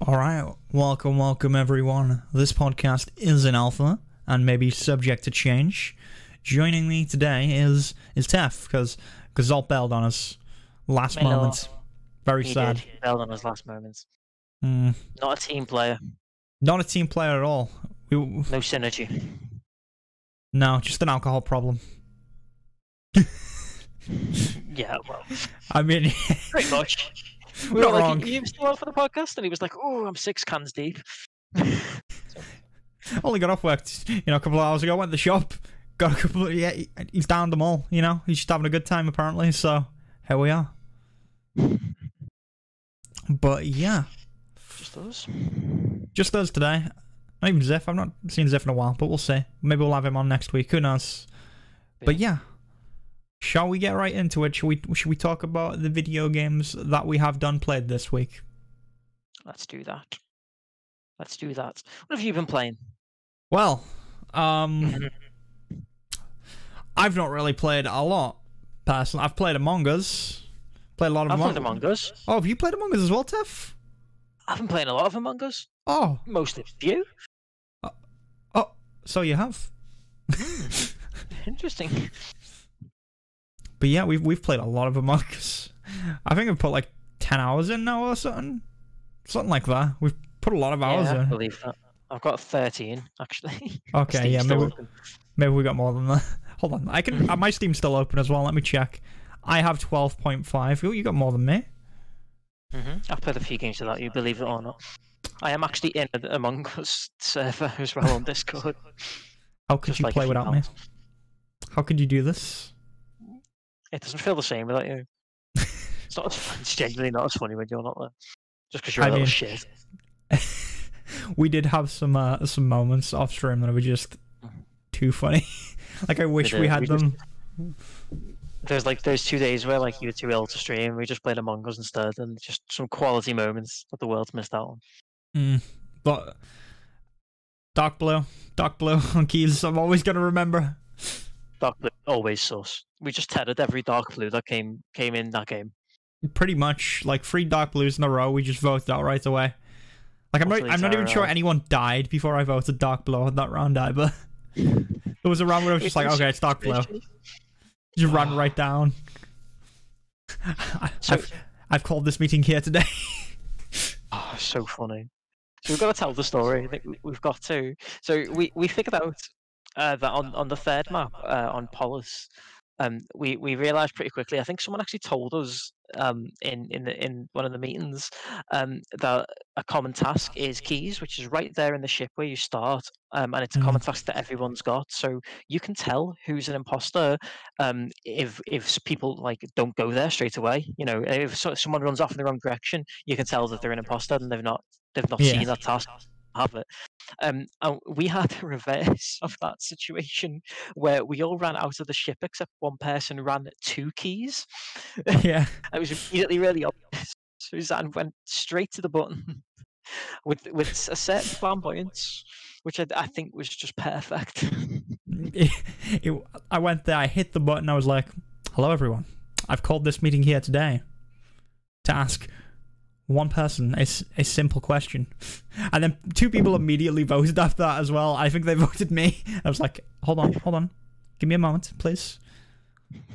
All right, welcome, welcome everyone. This podcast is in alpha and maybe subject to change. Joining me today is is Tef because because Zolt bailed on us last a moment. Very He sad. did. He failed on his last moments. Mm, Not a team player. not a team player at all. We, No synergy. no, just an alcohol problem. Yeah, well, I mean, pretty much. We Not were like, wrong. you still on for the podcast? And he was like, oh, I'm six cans deep. only got off work, you know, a couple of hours ago. Went to the shop, got a couple. Of, yeah, he's down them all. You know, he's just having a good time apparently. So here we are. But yeah, Just us. just us today. Not even Ziff. I've not seen Ziff in a while, but we'll see. Maybe we'll have him on next week. Who knows? But yeah, shall we get right into it? Should we? Should we talk about the video games that we have done played this week? Let's do that. Let's do that. What have you been playing? Well, um, I've not really played a lot. Personally, I've played Among Us. Played a lot of I've Among played Among Us. Oh, have you played Among Us as well, Tef? I've been playing a lot of Among Us. Oh, Mostly few. oh, so you have. Interesting. But yeah, we've we've played a lot of Among Us. I think I've put like ten hours in now or something, something like that. We've put a lot of hours yeah, I in. believe that. I've got 13, actually. Okay, Steam's yeah, maybe open. maybe we got more than that. Hold on, I can. uh, my Steam's still open as well. Let me check. I have twelve point five. Oh, you got more than me. Mhm. I've played a few games of that. you, believe it or not. I am actually in an Among Us server as well on Discord. How could Just you like play without me? How could you do this? It doesn't feel the same without you. It's not as fun. It's genuinely not as funny when you're not there. Just because you're a I little mean- shit. we did have some uh, some moments off stream that were just too funny. like I wish did, we had we just- them. There's like those two days where like you were too ill to stream. We just played Among Us instead, and just some quality moments that the world's missed out on. Mm, but Dark Blue, Dark Blue on keys. I'm always gonna remember. Dark Blue always sus. We just tethered every Dark Blue that came came in that game. Pretty much like three Dark Blues in a row. We just voted out right away. Like I'm not, I'm not even sure anyone died before I voted Dark Blue on that round either. there was a round where I was just like, okay, it's Dark Blue. Just ran right down. So- I've, I've called this meeting here today. Oh, so funny. So we've got to tell the story. I think we- we've got to. So we, we figured out uh, that on, on the third map uh, on Polus, um, we we realised pretty quickly. I think someone actually told us um, in in the, in one of the meetings um, that a common task is keys, which is right there in the ship where you start, um, and it's a common task that everyone's got. So you can tell who's an imposter um, if if people like don't go there straight away. You know, if so, someone runs off in the wrong direction, you can tell that they're an imposter and they've not they've not Yeah. seen that task have it. Um, and we had a reverse of that situation where we all ran out of the ship except one person ran two keys. yeah. It was immediately really obvious. Suzanne went straight to the button with with a certain flamboyance, which I, I think was just perfect. it, it- I went there, I hit the button, I was like, hello everyone. I've called this meeting here today to ask one person a simple question. And then two people immediately voted after that as well. I think they voted me. I was like, hold on, hold on. Give me a moment, please.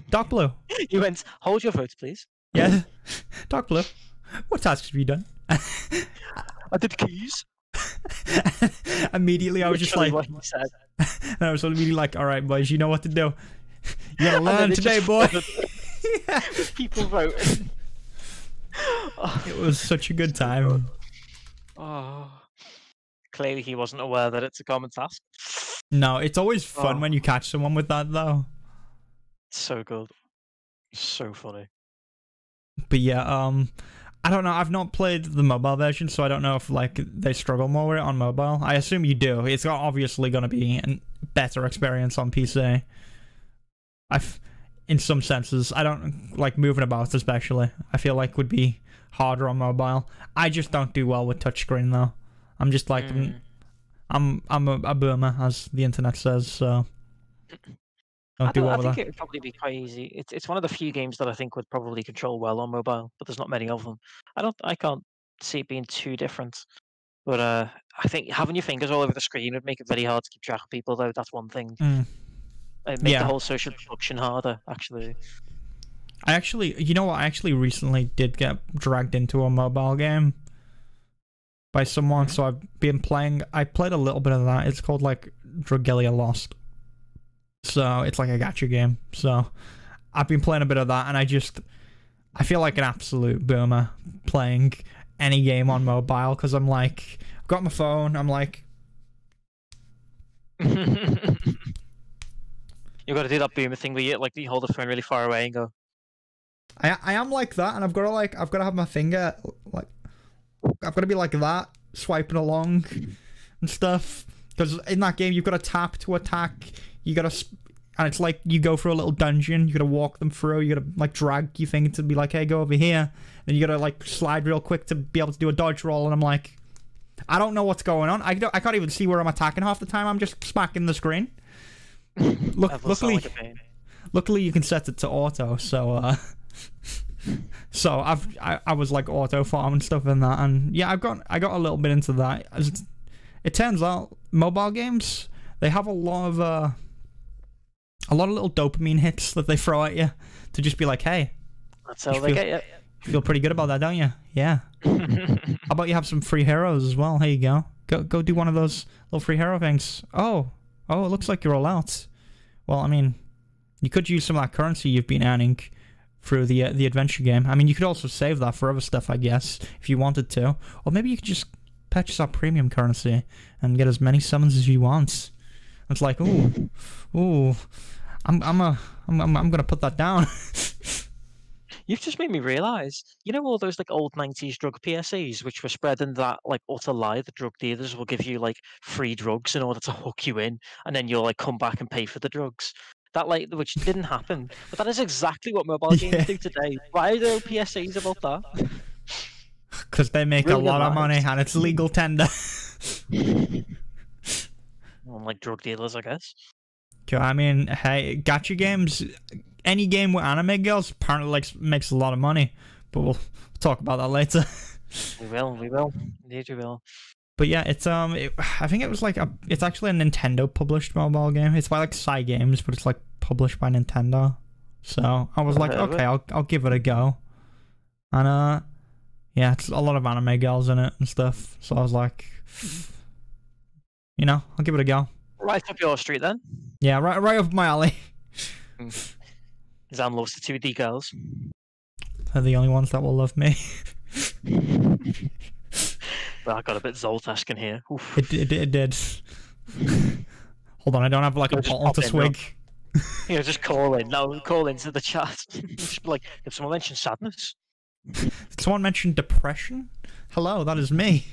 Dark Blue. you went, hold your vote, please. Yeah. Dark Blue. What tasks have you done? I did keys. immediately I was just like, what said. and I was immediately like, all right, boys, you know what to do. You gotta learn today, just boy. yeah. people voting. Oh, It was such a good time. oh. Clearly, he wasn't aware that it's a common task. No, it's always fun Oh. when you catch someone with that though. So good. So funny. But yeah, um I don't know, I've not played the mobile version, so I don't know if like they struggle more with it on mobile. I assume you do. It's obviously gonna be a better experience on PC. I've in some senses, I don't like moving about especially. I feel like would be harder on mobile. I just don't do well with touchscreen though. I'm just like Mm. I'm I'm a, a boomer as the internet says, so don't I, do well I think that. it would probably be quite easy. It's it's one of the few games that I think would probably control well on mobile, but there's not many of them. I don't. I can't see it being too different. But uh, I think having your fingers all over the screen would make it very hard to keep track of people. Though that's one thing. Mm. It make Yeah. the whole social production harder. Actually, I actually, you know what? I actually recently did get dragged into a mobile game by someone, so I've been playing. I played a little bit of that. It's called like Dragalia Lost. So it's like a gacha game. So I've been playing a bit of that, and I just, I feel like an absolute boomer playing any game on mobile because I'm like, I've got my phone. I'm like, you got to do that boomer thing where you like you hold the phone really far away and go. I I am like that, and I've got to like I've got to have my finger like I've got to be like that, swiping along and stuff. Because in that game, you've got to tap to attack. You got to, and it's like you go through a little dungeon. You got to walk them through. You got to like drag your thing to be like, hey, go over here. Then you got to like slide real quick to be able to do a dodge roll. And I'm like, I don't know what's going on. I don't, I can't even see where I'm attacking half the time. I'm just smacking the screen. Look, That does sound luckily, like luckily you can set it to auto so uh so i've I, I was like auto farm and stuff in that and yeah I've got i got a little bit into that. As it, it turns out mobile games they have a lot of uh a lot of little dopamine hits that they throw at you to just be like hey That's how you they feel- get you feel pretty good about that don't you? Yeah. How about you have some free heroes as well? Here you go. Go go do one of those little free hero things. Oh oh it looks like you're all out well i mean you could use some of that currency you've been earning through the uh, the adventure game. I mean, you could also save that for other stuff, I guess, if you wanted to. Or maybe you could just purchase that premium currency and get as many summons as you want. It's like, ooh, ooh, I'm I'm a I'm, I'm gonna put that down. You've just made me realise, you know, all those like old '90s drug PSAs, which were spreading that like utter lie that drug dealers will give you like free drugs in order to hook you in, and then you'll like come back and pay for the drugs. That like, which didn't happen, but that is exactly what mobile games Yeah. do today. Why are there PSAs about that? Because they make a lot of money and it's legal tender. Unlike drug dealers, I guess. I mean, hey, gacha games. Any game with anime girls apparently like makes a lot of money, but we'll talk about that later. We will, we will, indeed we will. But yeah, it's um, it, I think it was like a, it's actually a Nintendo published mobile game. It's by like Cygames, but it's like published by Nintendo. So I was like, heard of it. okay, I'll I'll give it a go. And uh, yeah, it's a lot of anime girls in it and stuff. So I was like, you know, I'll give it a go. Right up your street then. Yeah, right, right up my alley. Zan loves the 2D girls. They're the only ones that will love me. Well, I got a bit Zoltask in here. Oof. It it, it did. Hold on, I don't have like a bottle to swig. You know, just call in. No, call into the chat. just like, if someone mentions sadness, Someone mentioned depression. Hello, that is me.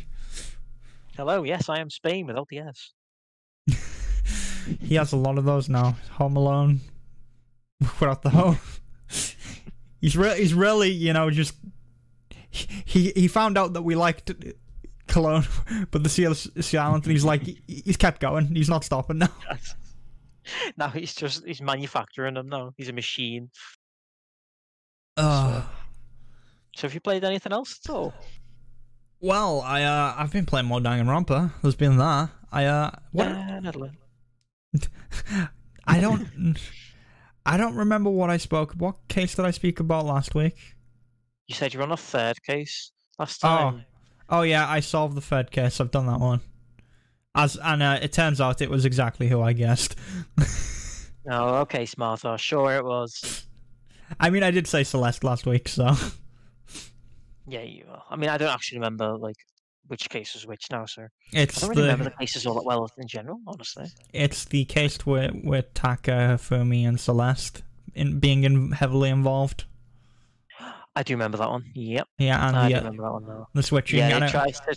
hello, yes, I am Spain without the S. He has a lot of those now. Home Alone, without the home. He's really, he's really, you know, just he he found out that we liked Cologne, but the Sea, sea Island, and he's like, he's kept going. He's not stopping now. now he's just he's manufacturing them now. He's a machine. Uh, So have you played anything else at all? well, I uh, I've been playing more Danganronpa. There's been that. I uh, what? Nah, not really. I don't. I don't remember what I spoke. What case did I speak about last week? You said you're on a third case last time. Oh oh yeah, I solved the third case. I've done that one. As and uh, it turns out it was exactly who I guessed. Oh, okay, smarter. Sure it was. I mean, I did say Celeste last week, so Yeah, you are. I mean, I don't actually remember like which case was which now, sir. I it's don't really remember the the cases all that well in general, honestly. it's the case with with Taka, Fumi, and Celeste in being in, heavily involved. I do remember that one. Yep, Yeah, and I the, uh, remember that one though. the switching. Yeah, it it, tries to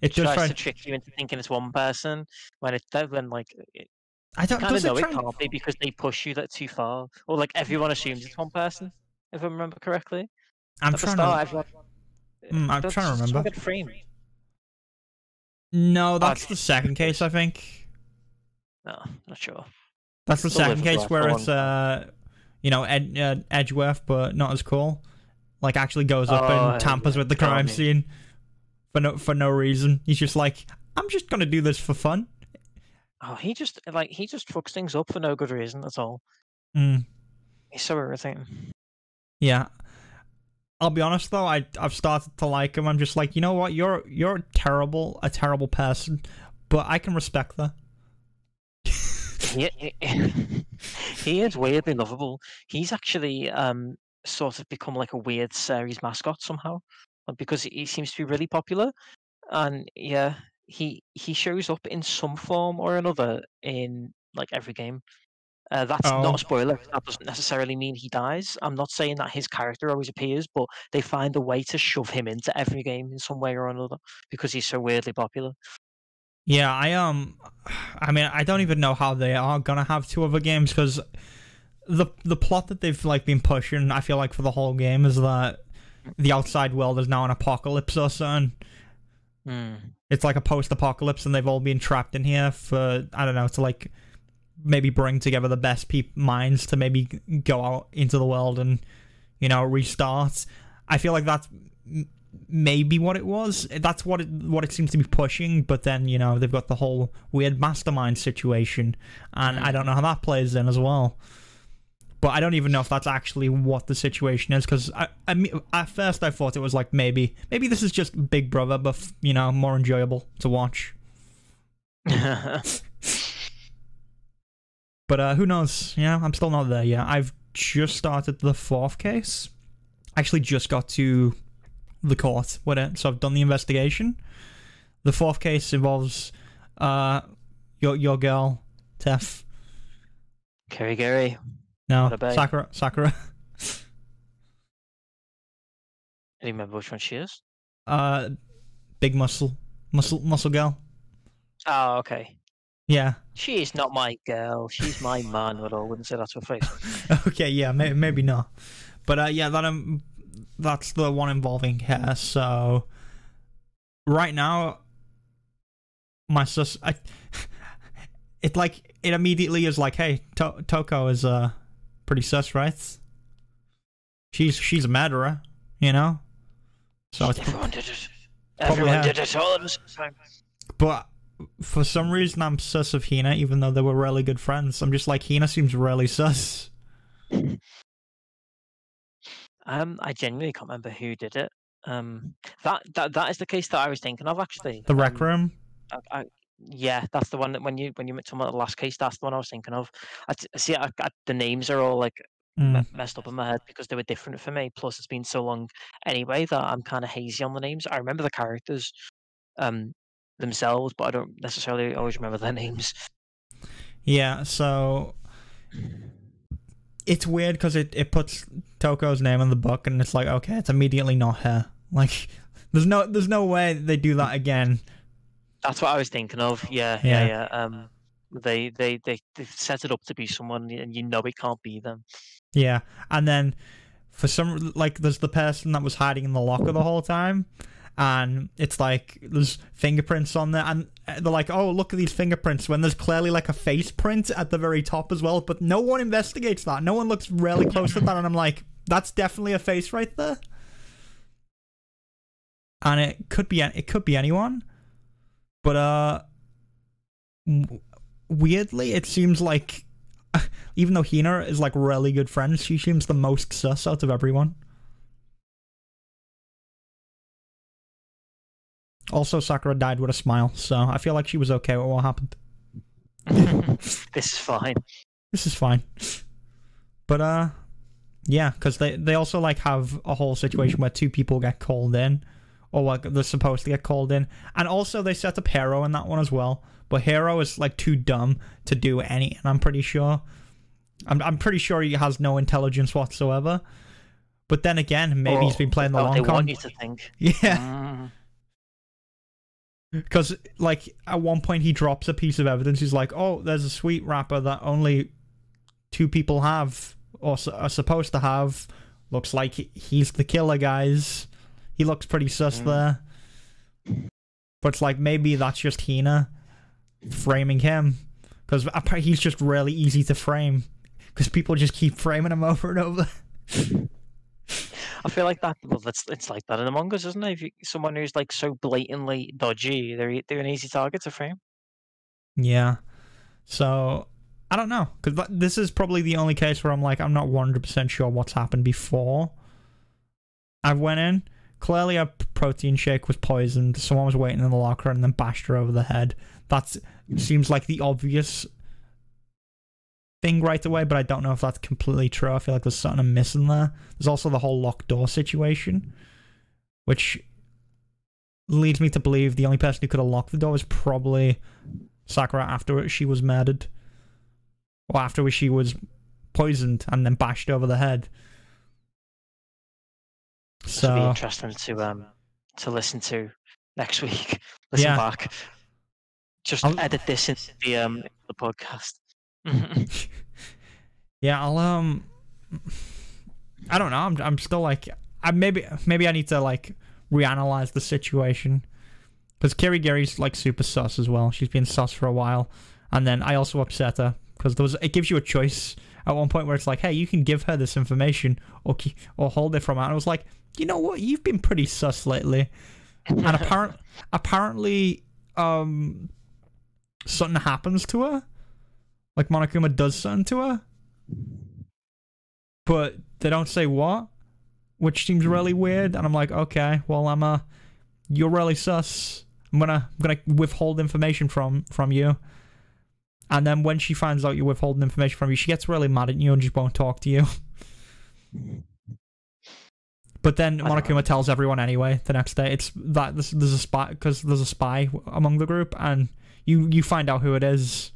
it tries try. to trick you into thinking it's one person when it when like it, I don't. kind of it know it try? can't be because they push you that too far, or like everyone assumes it's one person. If I remember correctly, I'm at the trying start, to. everyone. Mm, I'm trying to remember. Get framed. No, that's the second case. I think No, not sure. that's the Still second case where it's uh, you know, Ed, uh, Edgeworth, but not as cool. Like actually goes up Oh, and tampers yeah, with the crime me. scene. for no for no reason. He's just like, I'm just gonna do this for fun. Oh, he just like he just fucks things up for no good reason. That's all. Mm, He's so irritating. yeah. I'll be honest though, I I've started to like him. I'm just like, you know what? You're you're terrible, a terrible person, but I can respect that. He, he, is weirdly lovable. He's actually um sort of become like a weird series mascot somehow, because he seems to be really popular. And yeah, he he shows up in some form or another in like every game. Uh, that's Oh. not a spoiler. That doesn't necessarily mean he dies. I'm not saying that his character always appears, but they find a way to shove him into every game in some way or another because he's so weirdly popular. Yeah, I um, I mean, I don't even know how they are gonna have two other games because the the plot that they've like been pushing, I feel like for the whole game is that the outside world is now an apocalypse or something. Hmm. It's like a post-apocalypse, and they've all been trapped in here for I don't know to like maybe bring together the best peop minds to maybe go out into the world and you know restart. I feel like that's maybe what it was. That's what it what it seems to be pushing. But then you know they've got the whole weird mastermind situation, and I don't know how that plays in as well. But I don't even know if that's actually what the situation is because I, I mean, at first I thought it was like maybe maybe this is just Big Brother, but you know more enjoyable to watch. But uh, who knows? Yeah, I'm still not there yet. I've just started the fourth case. Actually, just got to the court with it, so I've done the investigation. The fourth case involves uh, your your girl, Tef. Kirigiri. No, Sakura. Sakura. I don't remember which one she is. Uh, big muscle, muscle, muscle girl. Oh, okay. Yeah. She's not my girl. She's my man. But I wouldn't say that to her face. okay, yeah, may- maybe not. But uh, yeah, that um, that's the one involving her. So right now, my sus, I, it like it immediately is like, hey, to- Toko is uh pretty sus, right? She's she's a murderer, you know. So Everyone did it. Everyone have. did it all at the same time. but for some reason I'm sus of Hina, even though they were really good friends. I'm just like Hina seems really sus. Um, I genuinely can't remember who did it. Um, that that that is the case that I was thinking of actually. The rec Um, room. I, I, yeah, that's the one that when you when you talking about the last case, that's the one I was thinking of. I see. I, I, the names are all like Mm. messed up in my head because they were different for me. Plus, it's been so long anyway that I'm kind of hazy on the names. I remember the characters, um, themselves, but I don't necessarily always remember their names. Yeah, so it's weird because it, it puts Toko's name in the book, and it's like, okay, it's immediately not her. Like, there's no there's no way they do that again. That's what I was thinking of. Yeah, yeah, Yeah. yeah. Um, they they they they set it up to be someone, and you know it can't be them. Yeah, and then for some like, there's the person that was hiding in the locker the whole time, and it's like there's fingerprints on there, and they're like, oh, look at these fingerprints. When there's clearly like a face print at the very top as well, but no one investigates that. No one looks really close at that, and I'm like, that's definitely a face right there. And it could be it could be anyone, but uh, weirdly, it seems like even though Hina is like really good friends, she seems the most sus out of everyone. Also, Sakura died with a smile, so I feel like she was okay with what happened. this is fine. This is fine. But uh, yeah, because they they also like have a whole situation where two people get called in, or like they're supposed to get called in, and also they set up Hiro in that one as well. But Hiro is like too dumb to do any, and I'm pretty sure, I'm I'm pretty sure he has no intelligence whatsoever. But then again, maybe he's been playing the oh, long They con. want you to think. Yeah, Mm. Because like at one point he drops a piece of evidence. He's like, "Oh, there's a sweet wrapper that only two people have or are supposed to have. Looks like he's the killer, guys. He looks pretty sus Mm. there." But it's like maybe that's just Hina framing him because he's just really easy to frame because people just keep framing him over and over. I feel like that. Well, it's it's like that in Among Us, isn't it? If you, someone who's like so blatantly dodgy, they're they're an easy target to frame. Yeah. So I don't know because this is probably the only case where I'm like I'm not 100 percent sure what's happened before I went in. Clearly, a protein shake was poisoned. Someone was waiting in the locker and then bashed her over the head. That seems like the obvious thing right away, but I don't know if that's completely true. I feel like there's something I'm missing there. There's also the whole locked door situation, which leads me to believe the only person who could have locked the door was probably Sakura after she was murdered. Or after she was poisoned and then bashed over the head. This will be So interesting to um to listen to next week. Listen Yeah. back. Just I'll- edit this into the um the podcast. yeah, I'll um I don't know. I'm I'm still like I maybe maybe I need to like reanalyze the situation because Kirigiri's like super sus as well. She's been sus for a while, and then I also upset her because there was it gives you a choice at one point where it's like, hey, you can give her this information or or hold it from her. And I was like, you know what? You've been pretty sus lately, and apparent apparently um something happens to her. Like Monokuma does something to her, but they don't say what, which seems really weird. And I'm like, okay, well, I'm uh, you're really sus. I'm gonna I'm gonna withhold information from from you. And then when she finds out you're withholding information from you, she gets really mad at you and just won't talk to you. But then. Monokuma tells everyone anyway the next day. It's that there's, there's a spy because there's a spy among the group, and you you find out who it is.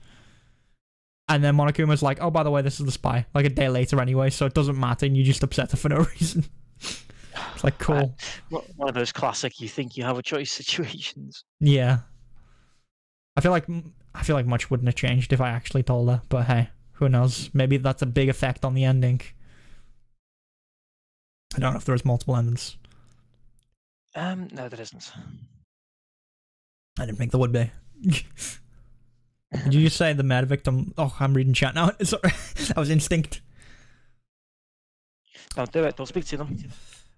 And then Monokuma's like, "Oh, by the way, this is the spy." Like a day later, anyway, so it doesn't matter, and you just upset her for no reason. it's like cool, One one of those classic you think you have a choice situations. yeah. I feel like I feel like much wouldn't have changed if I actually told her, but hey, who knows? Maybe that's a big effect on the ending. I don't know if there's multiple endings. Um no there isn't. I didn't think there would be. Did you just say the mad victim? Oh, I'm reading chat now. Sorry, that was instinct. Don't do it, don't speak to them.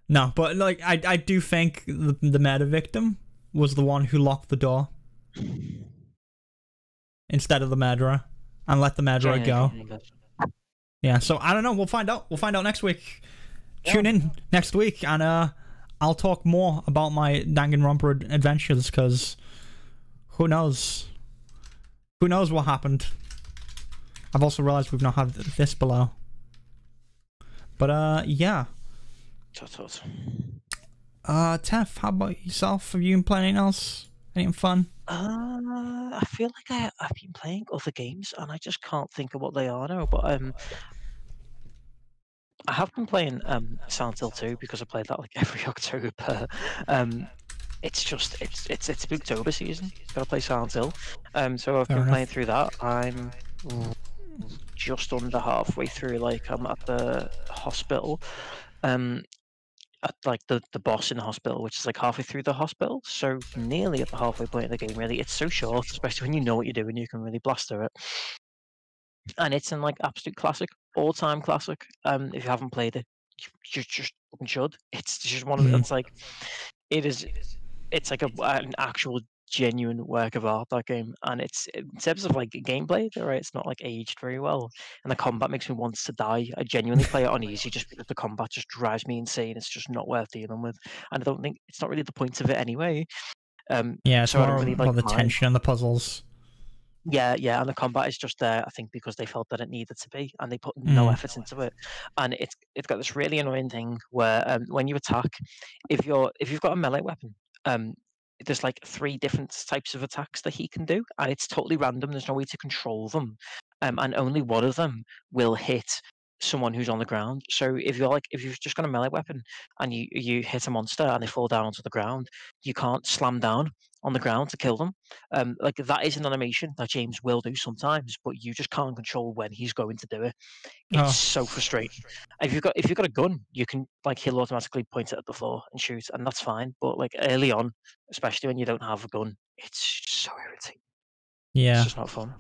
No, but like I, I do think the the murder victim was the one who locked the door instead of the murderer and let the murderer Sorry, go. English. Yeah, so I don't know. We'll find out. We'll find out next week. Tune in next week, and uh, I'll talk more about my Danganronpa ad- adventures because who knows? Who knows what happened? I've also realized we've not had this below. But uh, yeah. Tut, tut. Uh, Tef, how about yourself? Have you been playing anything else? Anything fun? Uh, I feel like I, I've been playing other games and I just can't think of what they are now. But um, I have been playing um Silent Hill 2 because I played that like every October. Um, it's just it's it's it's October season. Got to play Silent Hill. Um, so I've Fair been enough. playing through that. I'm just under halfway through. Like I'm at the hospital. Um, at like the, the boss in the hospital, which is like halfway through the hospital. So nearly at the halfway point of the game, really. It's so short, especially when you know what you're doing, you can really blast through it. And it's in like absolute classic, all time classic. Um, if you haven't played it, you, you just should. It's just one of the, Mhm. it's like it is it's like a, an actual genuine work of art that game and it's in terms of like gameplay right it's not like aged very well and the combat makes me want to die i genuinely play it on easy just because the combat just drives me insane it's just not worth dealing with and i don't think it's not really the point of it anyway um Yeah, So I don't really like the mine. tension and the puzzles. yeah, yeah, and the combat is just there. I think because they felt that it needed to be, and they put no Mm. effort into it. And it's it's got this really annoying thing where um, when you attack, if you're if you've got a melee weapon, um, there's like three different types of attacks that he can do, and it's totally random. There's no way to control them, um, and only one of them will hit someone who's on the ground. So if you're like if you've just got a melee weapon and you you hit a monster and they fall down onto the ground, you can't slam down on the ground to kill them. Um, like that is an animation that James will do sometimes, but you just can't control when he's going to do it. It's Oh. so frustrating. If you've got if you've got a gun, you can like he'll automatically point it at the floor and shoot, and that's fine. But like early on, especially when you don't have a gun, it's so irritating. Yeah. It's just not fun.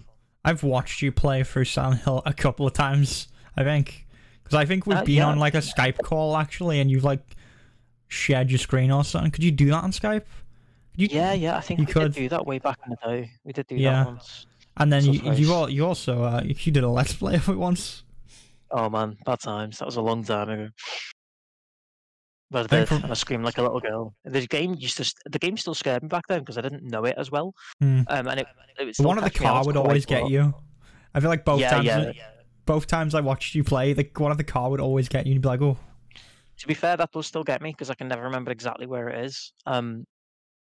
I've watched you play through Silent Hill a couple of times, I think. Because I think we've Uh, been yeah. on like a Skype call actually, and you've like shared your screen or something. Could you do that on Skype? You, Yeah, yeah, I think you we could- did do that way back in the day. We did do Yeah. that once. And then you, you you also uh, you did a let's play of it once. Oh man, bad times. That was a long time ago. But I did, from- and I screamed like a little girl. The game used to, the game still scared me back then because I didn't know it as well. Hmm. Um, and it, it The one at the catch me out car would always get you. I feel like both yeah, times yeah. Both times I watched you play, the one of the car would always get you. You'd be like, oh, To be fair, that does still get me because I can never remember exactly where it is. Um,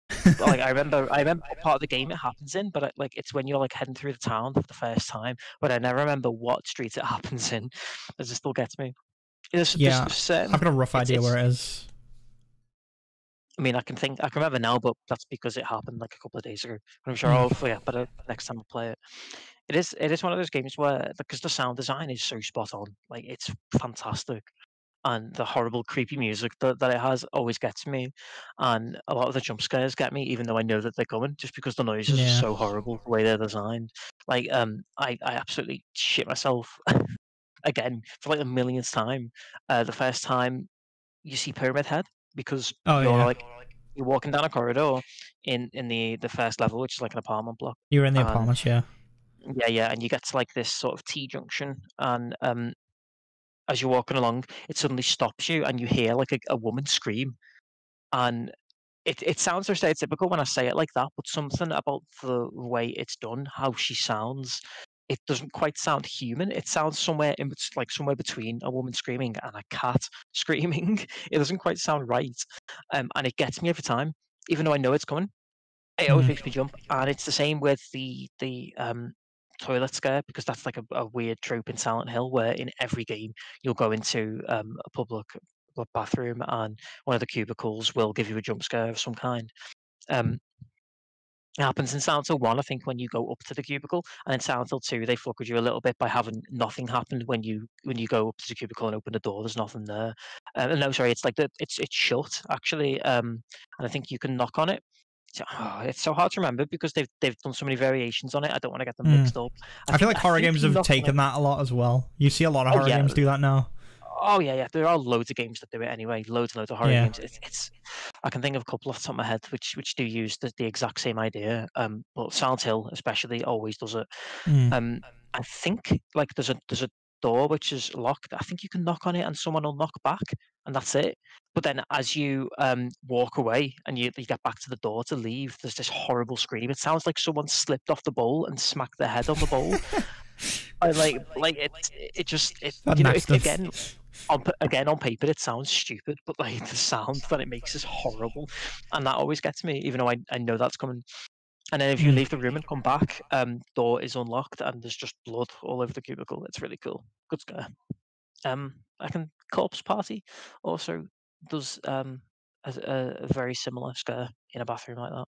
but, like I remember, I remember part of the game it happens in, but like it's when you're like heading through the town for the first time. But I never remember what street it happens in. It just still gets me. There's, Yeah, there's certain I've got a rough It's- idea it's- where it is. I mean, I can think, I can remember now, but that's because it happened like a couple of days ago. And I'm sure. I'll forget, but next time I play it, it is, it is one of those games where because the sound design is so spot on, like it's fantastic, and the horrible, creepy music that, that it has always gets me, and a lot of the jump scares get me, even though I know that they're coming, just because the noises Yeah. are so horrible the way they're designed. Like, um, I, I absolutely shit myself again for like the millionth time. Uh, the first time you see Pyramid Head because Oh, you're yeah. like you're walking down a corridor in in the the first level, which is like an apartment block. You're in the apartments, yeah. Yeah, yeah, and you get to like this sort of T junction, and um, as you're walking along, it suddenly stops you, and you hear like a, a woman scream, and it it sounds so stereotypical when I say it like that, but something about the way it's done, how she sounds, it doesn't quite sound human. It sounds somewhere in like somewhere between a woman screaming and a cat screaming. It doesn't quite sound right, um, and it gets me every time, even though I know it's coming. It always Mhm. makes me jump, and it's the same with the the um, toilet scare because that's like a, a weird trope in Silent Hill where in every game you'll go into um, a public bathroom and one of the cubicles will give you a jump scare of some kind. Um, it happens in Silent Hill 1, I think, when you go up to the cubicle, and in Silent Hill 2, they fuck with you a little bit by having nothing happen when you when you go up to the cubicle and open the door. There's nothing there. Uh, no, sorry, it's like the, it's it's shut actually, um, and I think you can knock on it. So, oh, it's so hard to remember because they've they've done so many variations on it. I don't want to get them Mm. mixed up. I, feel think- like horror games have taken that a lot as well. You see a lot of Oh, horror yeah. games do that now. Oh yeah, yeah. There are loads of games that do it anyway. Loads and loads of horror Yeah. games. It's, it's I can think of a couple off the top of my head which which do use the, the exact same idea. Um, but Silent Hill especially always does it. Mm. Um, I think like there's a there's a door which is locked. I think you can knock on it and someone will knock back, and that's it. But then as you um walk away and you, you get back to the door to leave, there's this horrible scream. It sounds like someone slipped off the bowl and smacked their head on the bowl. I like like it it just it you know it, again on again on paper it sounds stupid, but like the sound that it makes is horrible, and that always gets me, even though I, I know that's coming. And then if you Mm. leave the room and come back, um, door is unlocked and there's just blood all over the cubicle. It's really cool. Good scare. Um, I can corpse party also does um a, a, a very similar scare in a bathroom like that.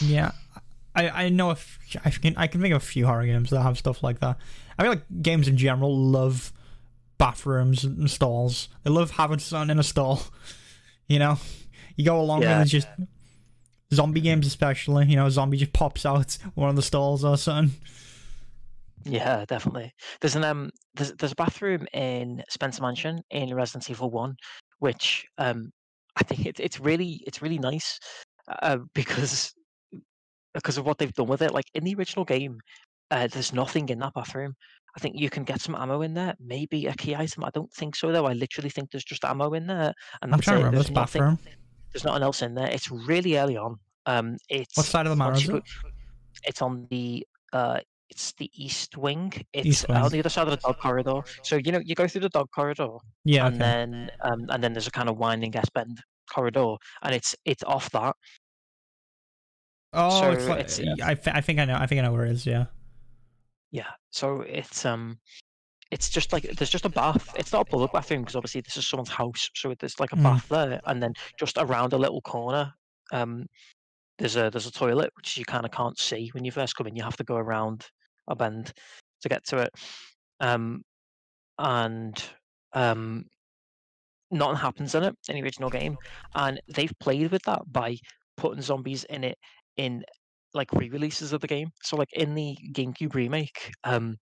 Yeah, I I know if I can I can think of a few horror games that have stuff like that. I feel like games in general love bathrooms and stalls. They love having something in a stall. You know, you go along Yeah. and it's just zombie games, especially. You know, a zombie just pops out one of the stalls or something. Yeah, definitely. There's an um there's there's a bathroom in Spencer Mansion in Resident Evil One, which um I think it's it's really it's really nice uh, because because of what they've done with it. Like in the original game, uh, there's nothing in that bathroom. I think you can get some ammo in there, maybe a key item. I don't think so though. I literally think there's just ammo in there, and I'm that's trying to remember There's this nothing. bathroom. There's nothing else in there. It's really early on. Um, it's What side of the map is it? It's on the uh, it's the east wing. It's East on the other side of the dog corridor. So you know you go through the dog corridor, Yeah, and okay. then um, and then there's a kind of winding S bend corridor, and it's it's off that. oh, so it's like it's, uh, I, I think I know. I think I know where it is. Yeah. Yeah. So it's um, it's just like there's just a bath. It's not a public bathroom because obviously this is someone's house, so there's like a Mm. bath there, and then just around a little corner, um, there's a there's a toilet which you kind of can't see when you first come in. You have to go around a bend to get to it, um, and um, nothing happens in it in the original game, and they've played with that by putting zombies in it in like re-releases of the game. So like in the GameCube remake, um,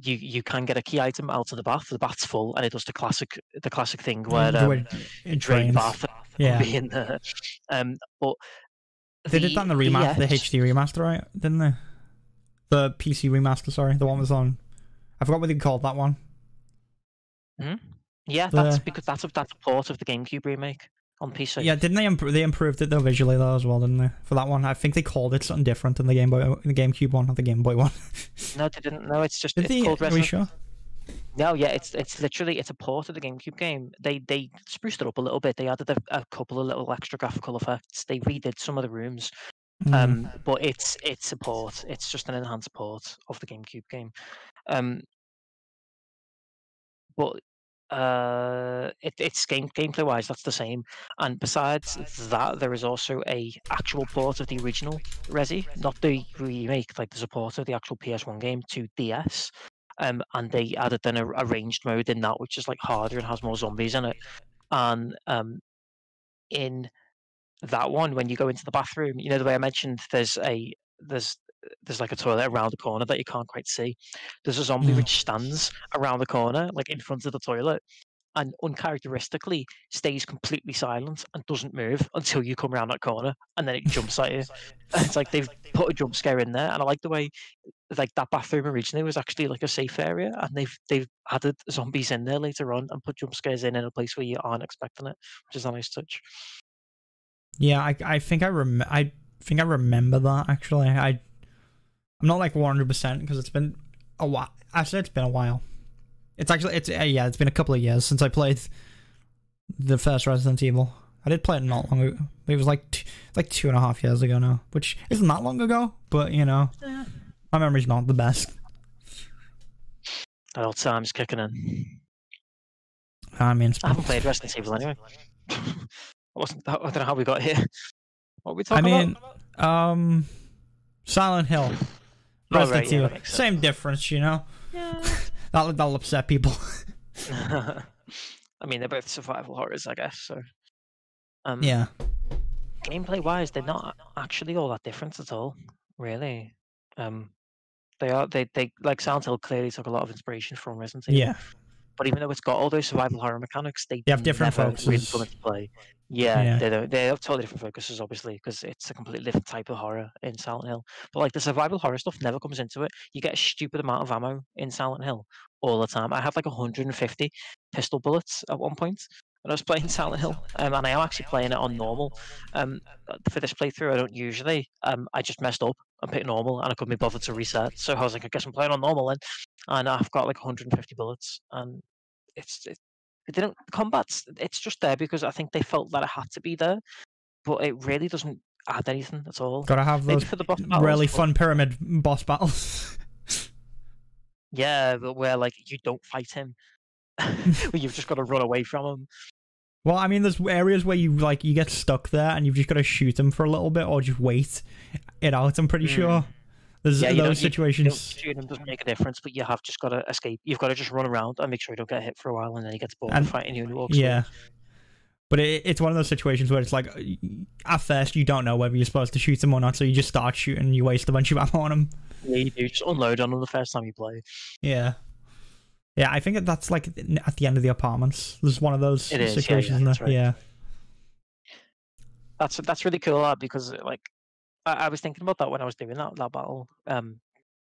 you you can get a key item out of the bath. The bath's full, and it does the classic the classic thing where The um, it drain bath Yeah. be in there. Um, but They did that in the remaster, the EX HD remaster, right? Didn't they? The PC remaster, sorry, the one was on. I forgot what they called that one. Yeah, that's because that's a that's a port of the GameCube remake on PC. Yeah, didn't they? Imp- they improved it though visually though as well, didn't they? For that one, I think they called it something different in the Game Boy, in the GameCube one, not the Game Boy one. No, they didn't. No, it's just Did it's they? called Are we sure? No, yeah, it's it's literally it's a port of the GameCube game. They they spruced it up a little bit. They added a, a couple of little extra graphical effects. They redid some of the rooms. Mm. Um, but it's it's a port. It's just an enhanced port of the GameCube game. Um, but uh, it, it's game gameplay wise, that's the same. And besides that, there is also a actual port of the original Resi, not the remake. Like the support of the actual PS1 game to DS. Um, and they added then a, a ranged mode in that, which is like harder and has more zombies in it. And um, in that one when you go into the bathroom you know the way i mentioned there's a there's there's like a toilet around the corner that you can't quite see. There's a zombie which stands around the corner like in front of the toilet and uncharacteristically stays completely silent and doesn't move until you come around that corner and then it jumps at you. It's like they've put a jump scare in there and i like the way like that bathroom originally was actually like a safe area and they've they've added zombies in there later on and put jump scares in in a place where you aren't expecting it which is a nice touch. Yeah, I I think I rem I think I remember that actually. I I'm not like 100 percent because it's been a while. I said it's been a while. It's actually it's uh, yeah, it's been a couple of years since I played the first Resident Evil. I did play it not long ago. It was like like two and a half years ago now, which isn't that long ago, but you know, my memory's not the best. That old time's kicking in. I mean, it's I haven't played Resident Evil anyway. I wasn't. I don't know how we got here. What are we I talking mean, um, Silent Hill, Resident right, yeah, Evil, same difference, you know. about? That'll that'll upset people. I mean, they're both survival horrors, I guess. So, um, yeah. gameplay wise, they're not actually all that different at all, really. Um, they are. They they like Silent Hill clearly took a lot of inspiration from Resident Evil. Yeah. But even though it's got all those survival horror mechanics, they have different never really focuses. come into play. Yeah, Yeah. they have totally different focuses, obviously, because it's a completely different type of horror in Silent Hill. But like the survival horror stuff never comes into it. You get a stupid amount of ammo in Silent Hill all the time. I had like 150 pistol bullets at one point when I was playing Silent Hill, um, and I am actually playing it on normal. Um, for this playthrough, I don't usually. Um, I just messed up and picked normal, and I couldn't be bothered to reset. So I was like, I guess I'm playing on normal then, and I've got like 150 bullets, and it's it, it didn't combats. It's just there because I think they felt that it had to be there, but it really doesn't add anything at all. Gotta have those for the boss battles, really fun pyramid boss battles. Yeah, but where like you don't fight him, where you've just got to run away from them. well, I mean, there's areas where you like you get stuck there and you've just got to shoot them for a little bit or just wait it out. I'm pretty Mm. sure there's Yeah, those you- You don't situations. shoot him doesn't make a difference, but you have just got to escape. You've got to just run around and make sure you don't get hit for a while, and then he gets bored And- of fighting you and walks away. Yeah. But it, it's one of those situations where it's like, at first you don't know whether you're supposed to shoot them or not, so you just start shooting and you waste a bunch of ammo on them. Yeah, you do just unload on them the first time you play. Yeah. Yeah, I think that's like at the end of the apartments. There's one of those It is, yeah, situations. yeah, in that's there. right. Yeah. That's that's really cool uh, because like I, I was thinking about that when I was doing that that battle um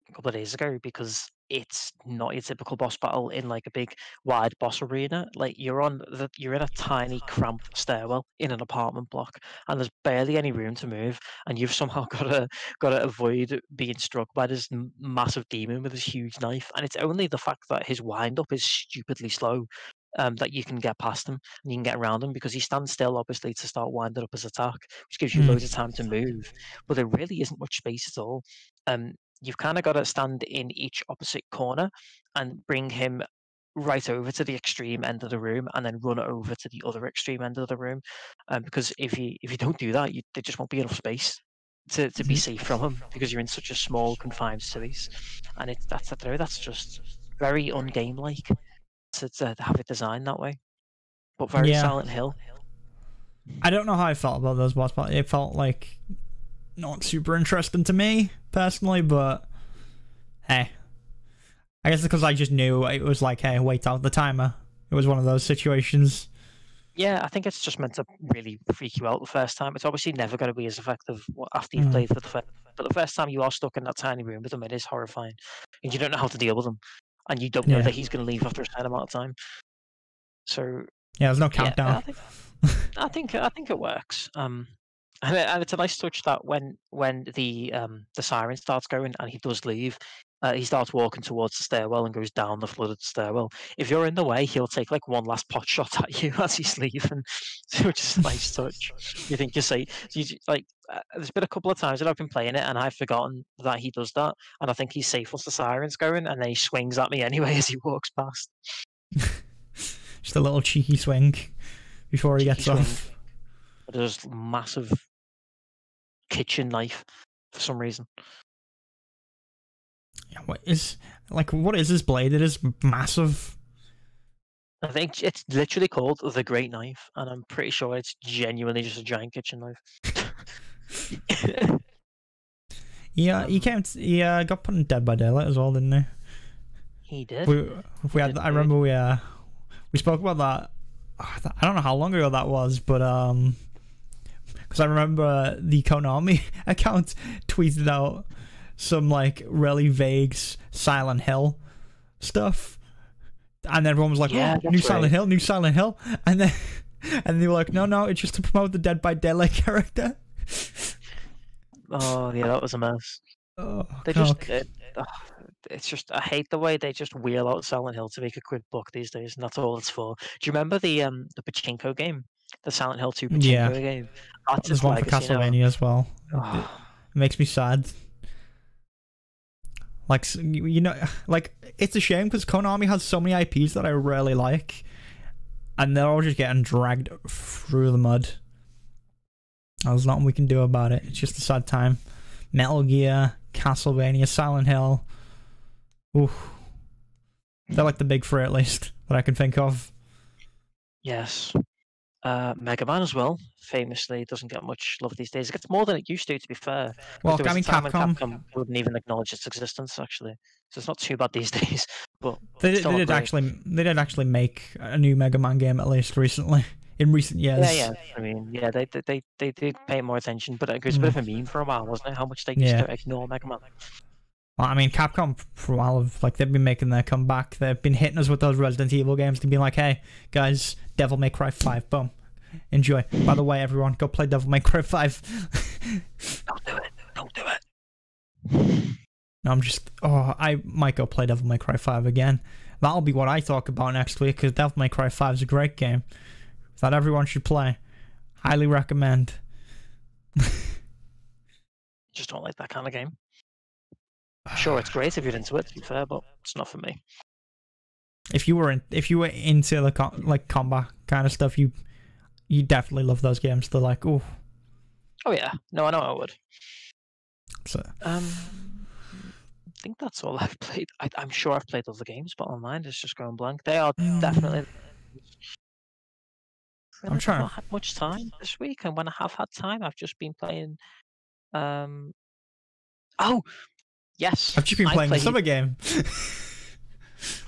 a couple of days ago because it's not your typical boss battle in like a big wide boss arena. Like you're on the you're in a tiny cramped stairwell in an apartment block and there's barely any room to move and you've somehow got to got to avoid being struck by this massive demon with this huge knife and it's only the fact that his wind up is stupidly slow um, that you can get past him and you can get around him because he stands still obviously to start winding up his attack which gives you Mm. loads of time to move but there really isn't much space at all um, you've kind of got to stand in each opposite corner and bring him right over to the extreme end of the room and then run over to the other extreme end of the room um, because if you if you don't do that you, there just won't be enough space to, to be Mhm. safe from him because you're in such a small confined space and it's that's I know, that's just very ungame like to, to have it designed that way but very Yeah. Silent Hill I don't know how I felt about those boss battles. It felt like not super interesting to me personally, but hey, I guess because I just knew it was like, hey, wait out the timer. It was one of those situations. Yeah, I think it's just meant to really freak you out the first time. It's obviously never going to be as effective after you've Mm. played for the first. But the first time you are stuck in that tiny room with him, it is horrifying, and you don't know how to deal with him, and you don't know Yeah. that he's going to leave after a certain amount of time. So Yeah, there's no yeah, countdown. I think, I think I think it works. Um, and, it- and it's a nice touch that when when the um the siren starts going and he does leave, uh, he starts walking towards the stairwell and goes down the flooded stairwell. If you're in the way, he'll take like one last pot shot at you as he's leaving, which is a nice touch. You think you're safe. You, like uh, there's been a couple of times that I've been playing it and I've forgotten that he does that, and I think he's safe once the siren's going, and then he swings at me anyway as he walks past. Just a little cheeky swing before he Cheeky gets swing. off. There's massive kitchen knife for some reason. Yeah, what is like what is this blade? It is massive. I think it's literally called the Great Knife, and I'm pretty sure it's genuinely just a giant kitchen knife. Yeah, he came. T- he uh, got put in Dead by Daylight as well, didn't he? he did. We we had. did I remember we uh we spoke about that. I don't know how long ago that was, but um, because I remember the Konami account tweeted out some like really vague Silent Hill stuff, and everyone was like, Yeah, oh, "New that's Silent. Hill, new Silent Hill," and then and they were like, "No, no, it's just to promote the Dead by Daylight character." Oh yeah, that was a mess. Oh, They just. cock. It, ugh, it's just I hate the way they just wheel out Silent Hill to make a quick buck these days, and that's all it's for. Do you remember the um the Pachinko game, the Silent Hill Two Pachinko Yeah. game? That's There's its one for legacy now. Castlevania as well. Ugh. It makes me sad. Like you you know, like it's a shame because Konami has so many IPs that I really like, and they're all just getting dragged through the mud. There's nothing we can do about it. It's just a sad time. Metal Gear, Castlevania, Silent Hill. Ooh, they're like the big three at least that I can think of. Yes. Uh, Mega Man as well, famously doesn't get much love these days. It gets more than it used to, to be fair. Well, I mean, Capcom. Capcom wouldn't even acknowledge its existence, actually. So it's not too bad these days. But They, they did actually. They did actually make a new Mega Man game at least recently. In recent years. Yeah, yeah. I mean, yeah, they they they, they did pay more attention, but it was a bit of a meme for a while, wasn't it? How much they used Yeah. to ignore Mega Man. I mean, Capcom for a while have like they've been making their comeback. They've been hitting us with those Resident Evil games to be like, "Hey, guys, Devil May Cry Five, boom, enjoy." By the way, everyone, go play Devil May Cry Five. Don't do it. Don't do it. no, I'm just, oh, I might go play Devil May Cry Five again. That'll be what I talk about next week because Devil May Cry Five is a great game that everyone should play. Highly recommend. Just don't like that kind of game. Sure, it's great if you're into it, to be fair, but it's not for me. If you were in, if you were into the like combat kind of stuff, you you definitely love those games. They're like, oh, Oh yeah, no, I know I would. so Um, I think that's all I've played. I, I'm sure I've played other games, but on mine it's just going blank. They are definitely. I'm trying I've to- not had much time this week, and when I have had time, I've just been playing. Um. Oh, yes. I've just been I playing the summer game.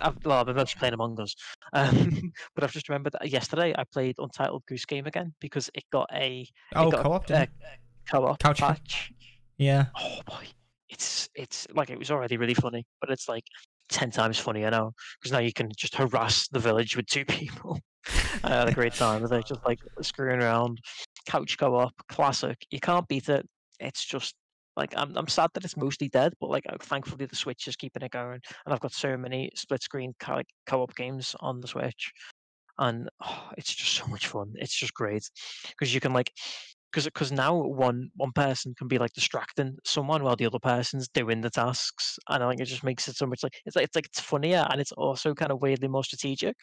I've, well, I've been mostly playing Among Us, um, but I've just remembered that yesterday I played Untitled Goose Game again because it got a oh, got co-op. didn't co-op Couch co- patch. yeah. oh boy, it's it's like it was already really funny, but it's like ten times funnier now because now you can just harass the village with two people. I had a great time it, just like screwing around, couch go up, classic. You can't beat it. It's just like I'm I'm sad that it's mostly dead, but like uh, thankfully the Switch is keeping it going, and I've got so many split screen co-op games on the Switch, and oh, it's just so much fun. It's just great because you can like because because now one one person can be like distracting someone while the other person's doing the tasks, and I think it just makes it so much like it's like it's like it's funnier and it's also kind of weirdly more strategic.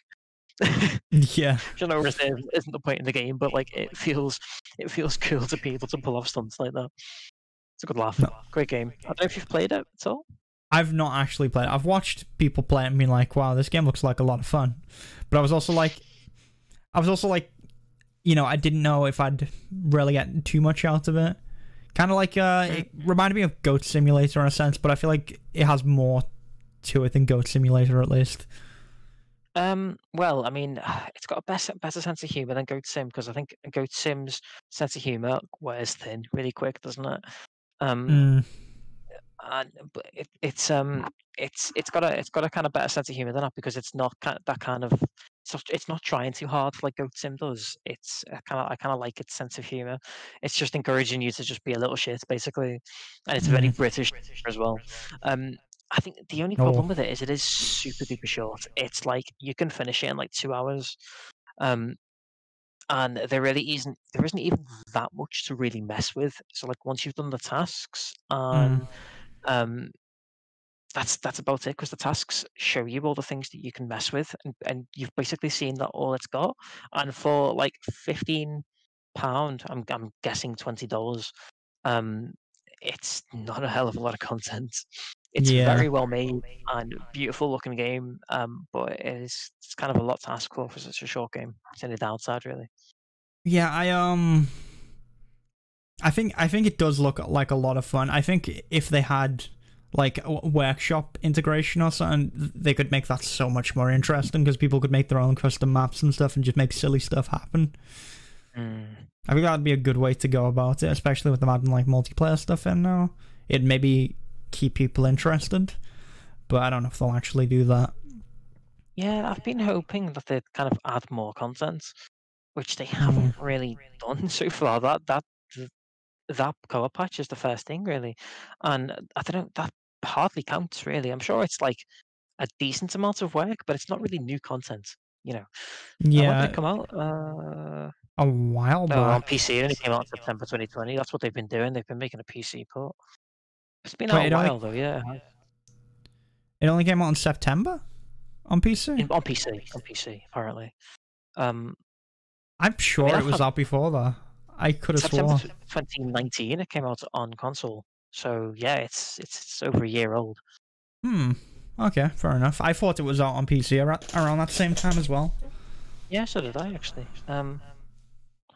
Yeah. I know isn't isn't the point in the game, but like it feels it feels cool to be able to pull off stunts like that. It's a good laugh. No. Great game. I don't know if you've played it at all. I've not actually played. it. I've watched people play it and been like, "Wow, this game looks like a lot of fun," but I was also like, I was also like, you know, I didn't know if I'd really get too much out of it. Kind of like, uh, it reminded me of Goat Simulator in a sense, but I feel like it has more to it than Goat Simulator, at least. Um, well, I mean, it's got a better better sense of humor than Goat Sim because I think Goat Sim's sense of humor wears thin really quick, doesn't it? Um, Mm, and but it, it's um it's it's got a it's got a kind of better sense of humor than that because it's not that kind of it's not, it's not trying too hard like Goat Sim does. It's kind of I kind of like its sense of humor. It's just encouraging you to just be a little shit basically, and it's very British as well. Um, I think the only problem Oh. with it is it is super duper short. It's like you can finish it in like two hours. Um, and there really isn't there isn't even that much to really mess with. So like once you've done the tasks and um that's that's about it because the tasks show you all the things that you can mess with and, and you've basically seen that all it's got. And for like 15 pound i'm i'm guessing 20 dollars um it's not a hell of a lot of content it's Yeah. very well made and beautiful looking game um but it is it's kind of a lot to ask for for such a short game it's any downside really Yeah, I um I think I think it does look like a lot of fun. I think if they had like workshop integration or something, they could make that so much more interesting because people could make their own custom maps and stuff and just make silly stuff happen. I think that'd be a good way to go about it, especially with them adding like multiplayer stuff in now. It'd maybe keep people interested, but I don't know if they'll actually do that. Yeah, I've been hoping that they'd kind of add more content, which they haven't really done so far. That that th- that co-op patch is the first thing really, and I don't know that hardly counts really. I'm sure it's like a decent amount of work, but it's not really new content. You know, Uh, when did Yeah, it come out? Uh, a while no, on. PC. It only came out in September 2020. That's what they've been doing. They've been making a PC port. It's been Wait, out a it only- while though. Yeah, It only came out in September on PC. In- on PC. On PC apparently. Um, I'm sure I it was out before that. I could have September sworn. tw- 2019 it came out on console. So yeah, it's it's, it's over a year old. Hmm. Okay, fair enough. I thought it was out on PC around, around that same time as well. Yeah, so did I actually. Um,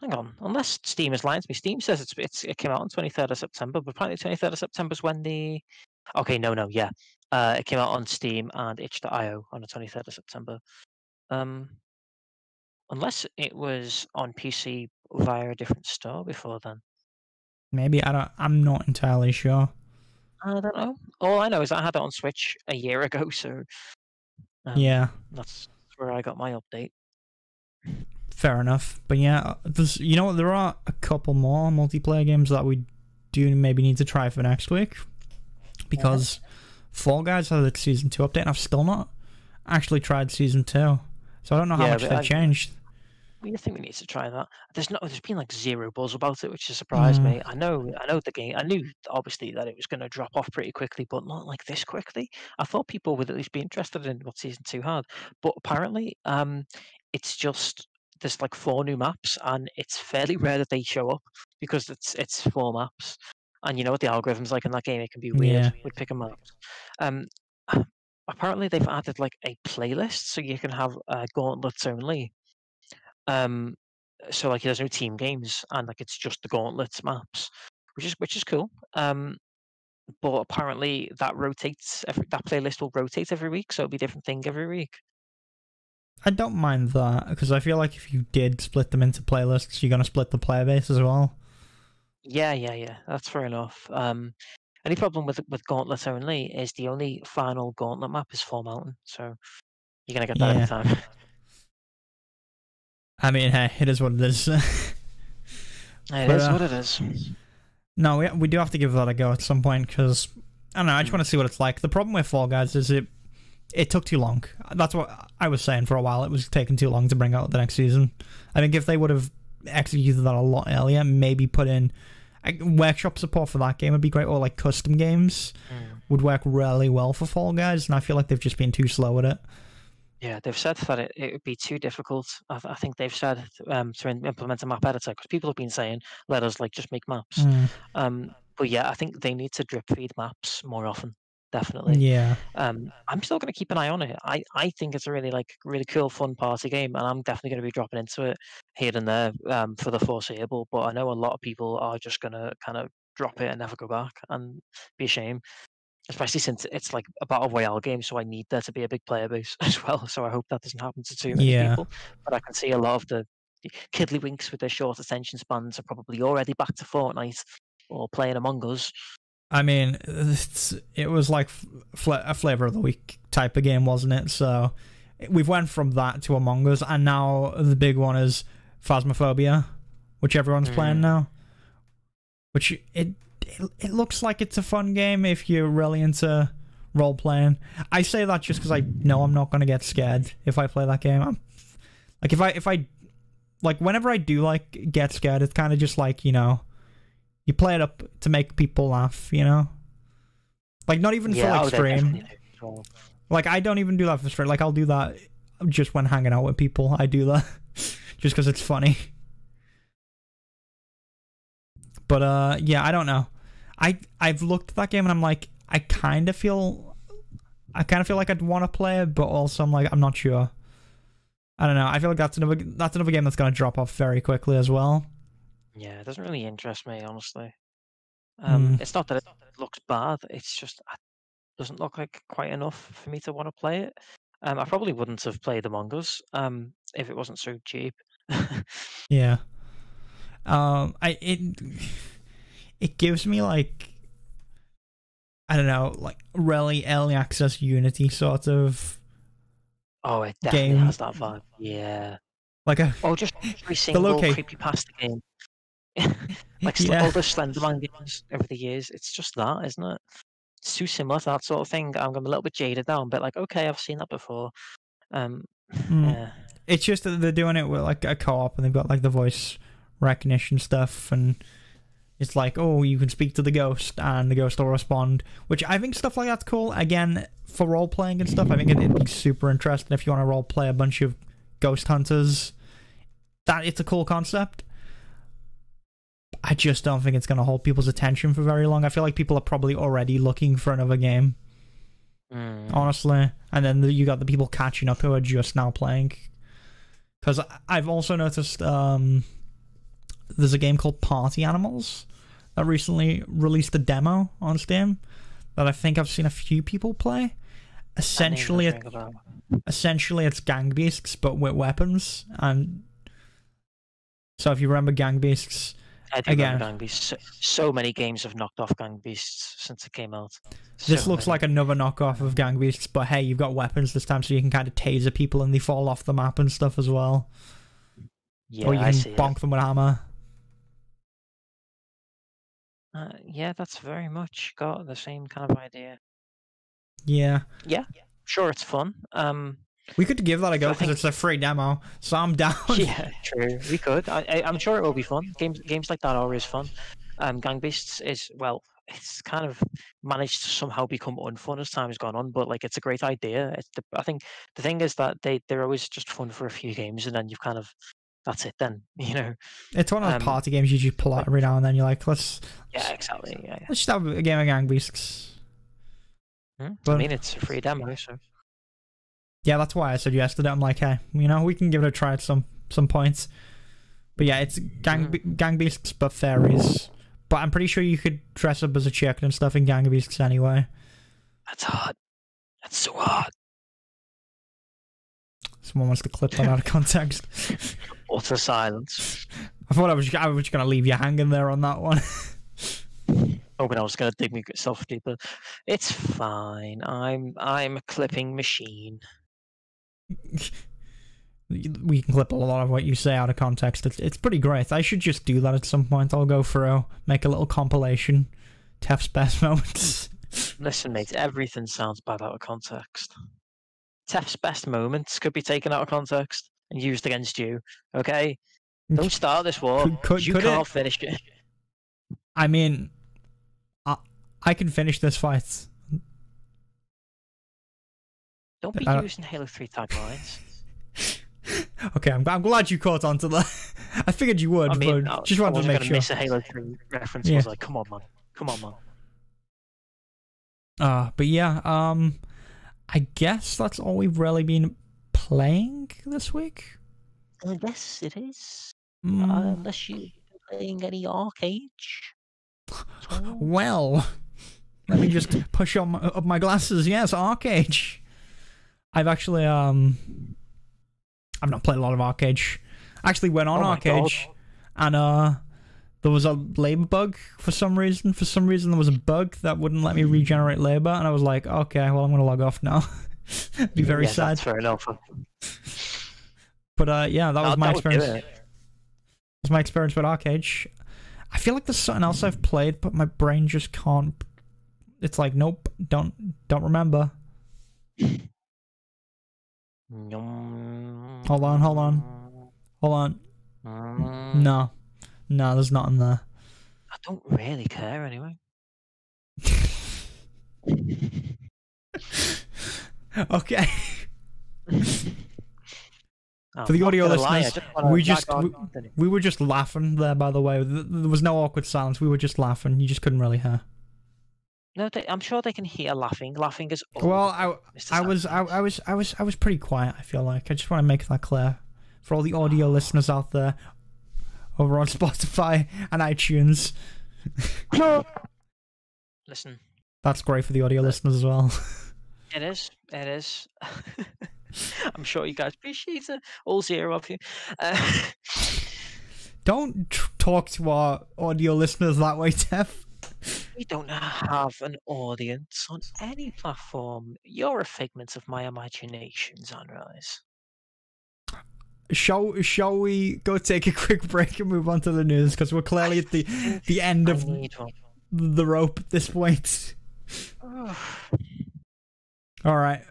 hang on, unless Steam is lying to me. Steam says it's, it's it came out on 23rd of September, but apparently 23rd of September is when the. Okay, no, no, yeah, uh, it came out on Steam and itch.io on the 23rd of September. Um, unless it was on PC via a different store before then. Maybe I don't. I'm not entirely sure. I don't know. All I know is I had it on Switch a year ago, so um, Yeah, that's where I got my update. Fair enough. But yeah, there's you know what? There are a couple more multiplayer games that we do maybe need to try for next week because Fall Guys had its season two update, and I've still not actually tried season two, so I don't know how Yeah, much they've I- changed. We think we need to try that. There's no, there's been like zero buzz about it, which has surprised Mm. me. I know, I know the game. I knew obviously that it was going to drop off pretty quickly, but not like this quickly. I thought people would at least be interested in what season two had, but apparently, um, it's just there's like four new maps, and it's fairly rare that they show up because it's it's four maps, and you know what the algorithms like in that game? It can be weird Yeah. with picking maps. Um, apparently they've added like a playlist so you can have uh, gauntlets only um so like there's no team games and like it's just the gauntlets maps which is which is cool um but apparently that rotates every that playlist will rotate every week so it'll be a different thing every week I don't mind that because I feel like if you did split them into playlists, you're gonna split the player base as well. yeah yeah yeah that's fair enough um any problem with with gauntlet only is the only final gauntlet map is Fall Mountain, so you're gonna get that Yeah. time. I mean, hey, it is what it is. It But, is uh, what it is. No, we, we do have to give that a go at some point because I don't know. I just Mm. want to see what it's like. The problem with Fall Guys is it it took too long. That's what I was saying for a while. It was taking too long to bring out the next season. I think if they would have executed that a lot earlier, maybe put in like, workshop support for that game would be great, or like custom games Mm. would work really well for Fall Guys. And I feel like they've just been too slow at it. Yeah, they've said that it, it would be too difficult. I, I think they've said um, to in- implement a map editor because people have been saying, "Let us like just make maps." Mm, Um, but yeah, I think they need to drip feed maps more often. Definitely. yeah, Um, I'm still going to keep an eye on it. I, I think it's a really like really cool, fun party game, and I'm definitely going to be dropping into it here and there um, for the foreseeable. But I know a lot of people are just going to kind of drop it and never go back, and be a shame. especially since it's like a battle royale game, so I need there to be a big player base as well. So I hope that doesn't happen to too many Yeah. people. But I can see a lot of the kiddlywinks with their short attention spans are probably already back to Fortnite or playing Among Us. I mean, it's, it was like fla- a flavor of the week type of game, wasn't it? So we've went from that to Among Us, and now the big one is Phasmophobia, which everyone's playing Mm. now. Which it, it it looks like it's a fun game if you're really into role playing. I say that just because I know I'm not gonna get scared if I play that game. I'm, like if I if I like whenever I do like get scared, it's kind of just like you know you play it up to make people laugh, you know? Like not even for like stream. definitely do as well. Like I don't even do that for stream. Like I'll do that just when hanging out with people. I do that just because it's funny. But uh yeah, I don't know. I I've looked at that game and I'm like I kind of feel I kind of feel like I'd want to play it, but also I'm like I'm not sure. I don't know. I feel like that's another that's another game that's gonna drop off very quickly as well. Yeah, it doesn't really interest me, honestly. Um, Mm. It's not that it looks bad. It's just it doesn't look like quite enough for me to want to play it. Um, I probably wouldn't have played Among Us um, if it wasn't so cheap. Yeah. Um I it it gives me like I don't know, like really early access Unity sort of oh, it definitely Game. has that vibe. Yeah. like a Oh, just every single locate- creepypasta game. like Yeah. all the Slenderman games over the years. It's just that, isn't it? It's too similar to that sort of thing. I'm, I'm a little bit jaded now, but like, okay, I've seen that before. Um, Mm. yeah. it's just that they're doing it with like a co-op and they've got like the voice recognition stuff and it's like oh you can speak to the ghost and the ghost will respond which i think stuff like that's cool again for role playing and stuff i think it'd be super interesting if you want to role play a bunch of ghost hunters that it's a cool concept i just don't think it's going to hold people's attention for very long i feel like people are probably already looking for another game Mm. honestly. And then the, you got the people catching up who are just now playing. Because I've also noticed um, there's a game called Party Animals that recently released a demo on Steam that I think I've seen a few people play. Essentially, it, ring a bell. essentially it's gang beasts but with weapons. And so if you remember gang beasts, I do Again. Gang Beasts. So, so many games have knocked off Gang Beasts since it came out. this looks many. like another knockoff of gang beasts. But hey, you've got weapons this time, so you can kind of taser people and they fall off the map and stuff as well. yeah, or you I can see it. bonk them with a hammer. Uh, yeah, that's very much got the same kind of idea. Yeah. Yeah. Sure, it's fun. Um, We could give that a go because it's a free demo, so I'm down. yeah, true. We could. I, I'm sure it will be fun. Games, games like that are always fun. Um, Gang Beasts is well, it's kind of managed to somehow become unfun as time has gone on. But like, it's a great idea. It's the, I think the thing is that they they're always just fun for a few games, and then you've kind of that's it. Then you know. It's one of those Um, party games you just pull out every now and then. You're like, let's Yeah, exactly. Yeah, yeah. let's just have a game of Gang Beasts. Hmm? I mean, it's a free demo, so Yeah, that's why I suggested it. I'm like, hey, you know, we can give it a try at some some points. But yeah, it's Gang mm-hmm. Be- Gang Beasts but fairies. But I'm pretty sure you could dress up as a chicken and stuff in Gang Beasts anyway. that's hard. That's so hard. Someone wants to clip that out of context. Utter silence. I thought I was I was gonna leave you hanging there on that one. Oh, hoping I was going to dig myself deeper. It's fine. I'm I'm a clipping machine. we can clip a lot of what you say out of context. It's it's pretty great. I should just do that at some point. I'll go through, make a little compilation. Tef's best moments. Listen, mate, everything sounds bad out of context. Tef's best moments could be taken out of context and used against you. Okay, mm. don't start this war. Could- could- you could can't finish it. I mean, I I can finish this fight. Don't be Uh, using Halo Three taglines. Okay, I'm, I'm glad you caught on to that. I figured you would, I mean, but I, just I wanted to wasn't make sure. miss a Halo Three reference. Yeah. Was like, come on, man, come on, man. Uh, but yeah, um, I guess that's all we've really been playing this week. I guess it is. Mm, Uh, unless you've been playing any ArcheAge. well, Let me just push on my, up my glasses. Yes, ArcheAge. I've actually um, I've not played a lot of ArcheAge. I actually went on Oh my ArcheAge, and uh, there was a labor bug for some reason. For some reason, there was a bug that wouldn't let me regenerate labor, and I was like, okay, well, I'm gonna log off now. Be very Yeah, sad. That's fair enough. But uh, yeah, that was my that experience. it. was my experience with ArcheAge. I feel like there's something else I've played, but my brain just can't. It's like, nope, don't don't remember. Hold on, hold on. Hold on. Mm, No, no, there's nothing there. I don't really care anyway. okay. I'm For the audio gonna lie, listeners, we just- we- We were just laughing there, by the way. There was no awkward silence. We were just laughing. You just couldn't really hear. No, they, I'm sure they can hear laughing. Laughing is old, Well, I, I was, I, I was, I was, I was pretty quiet. I feel like I just want to make that clear for all the audio listeners out there over on Spotify and iTunes. Listen, That's great for the audio listeners as well. it is. It is. I'm sure you guys appreciate it. All zero of you. Uh, Don't tr- talk to our audio listeners that way, Tef. We don't have an audience on any platform. You're a figment of my imagination, Zanrise. Shall shall we go take a quick break and move on to the news because we're clearly at the the end of the rope at this point. All right.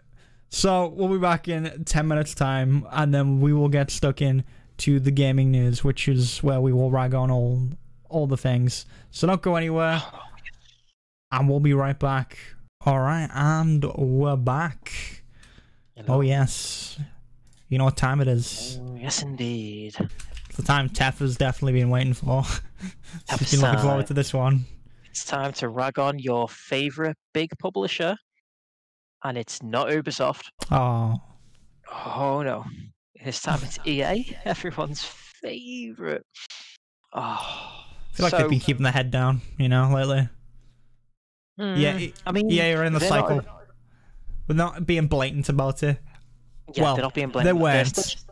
So we'll be back in 10 minutes' time, and then we will get stuck in to the gaming news, which is where we will rag on all all the things. So don't go anywhere, oh. And we'll be right back. All right, and we're back. Hello. Oh yes, you know what time it is. Oh, yes, indeed. It's the time Tef has definitely been waiting for. She's been looking forward to this one. It's time to rag on your favorite big publisher, and it's not Ubisoft. Oh, Oh no. This time it's EA, everyone's favorite. Oh, I feel like so, they've been keeping their head down, you know, lately. Yeah, mm, E- I mean, you're in the they're not- cycle. We're not being blatant about it. Yeah, Well, they're not being blatant. they They're weren't. still,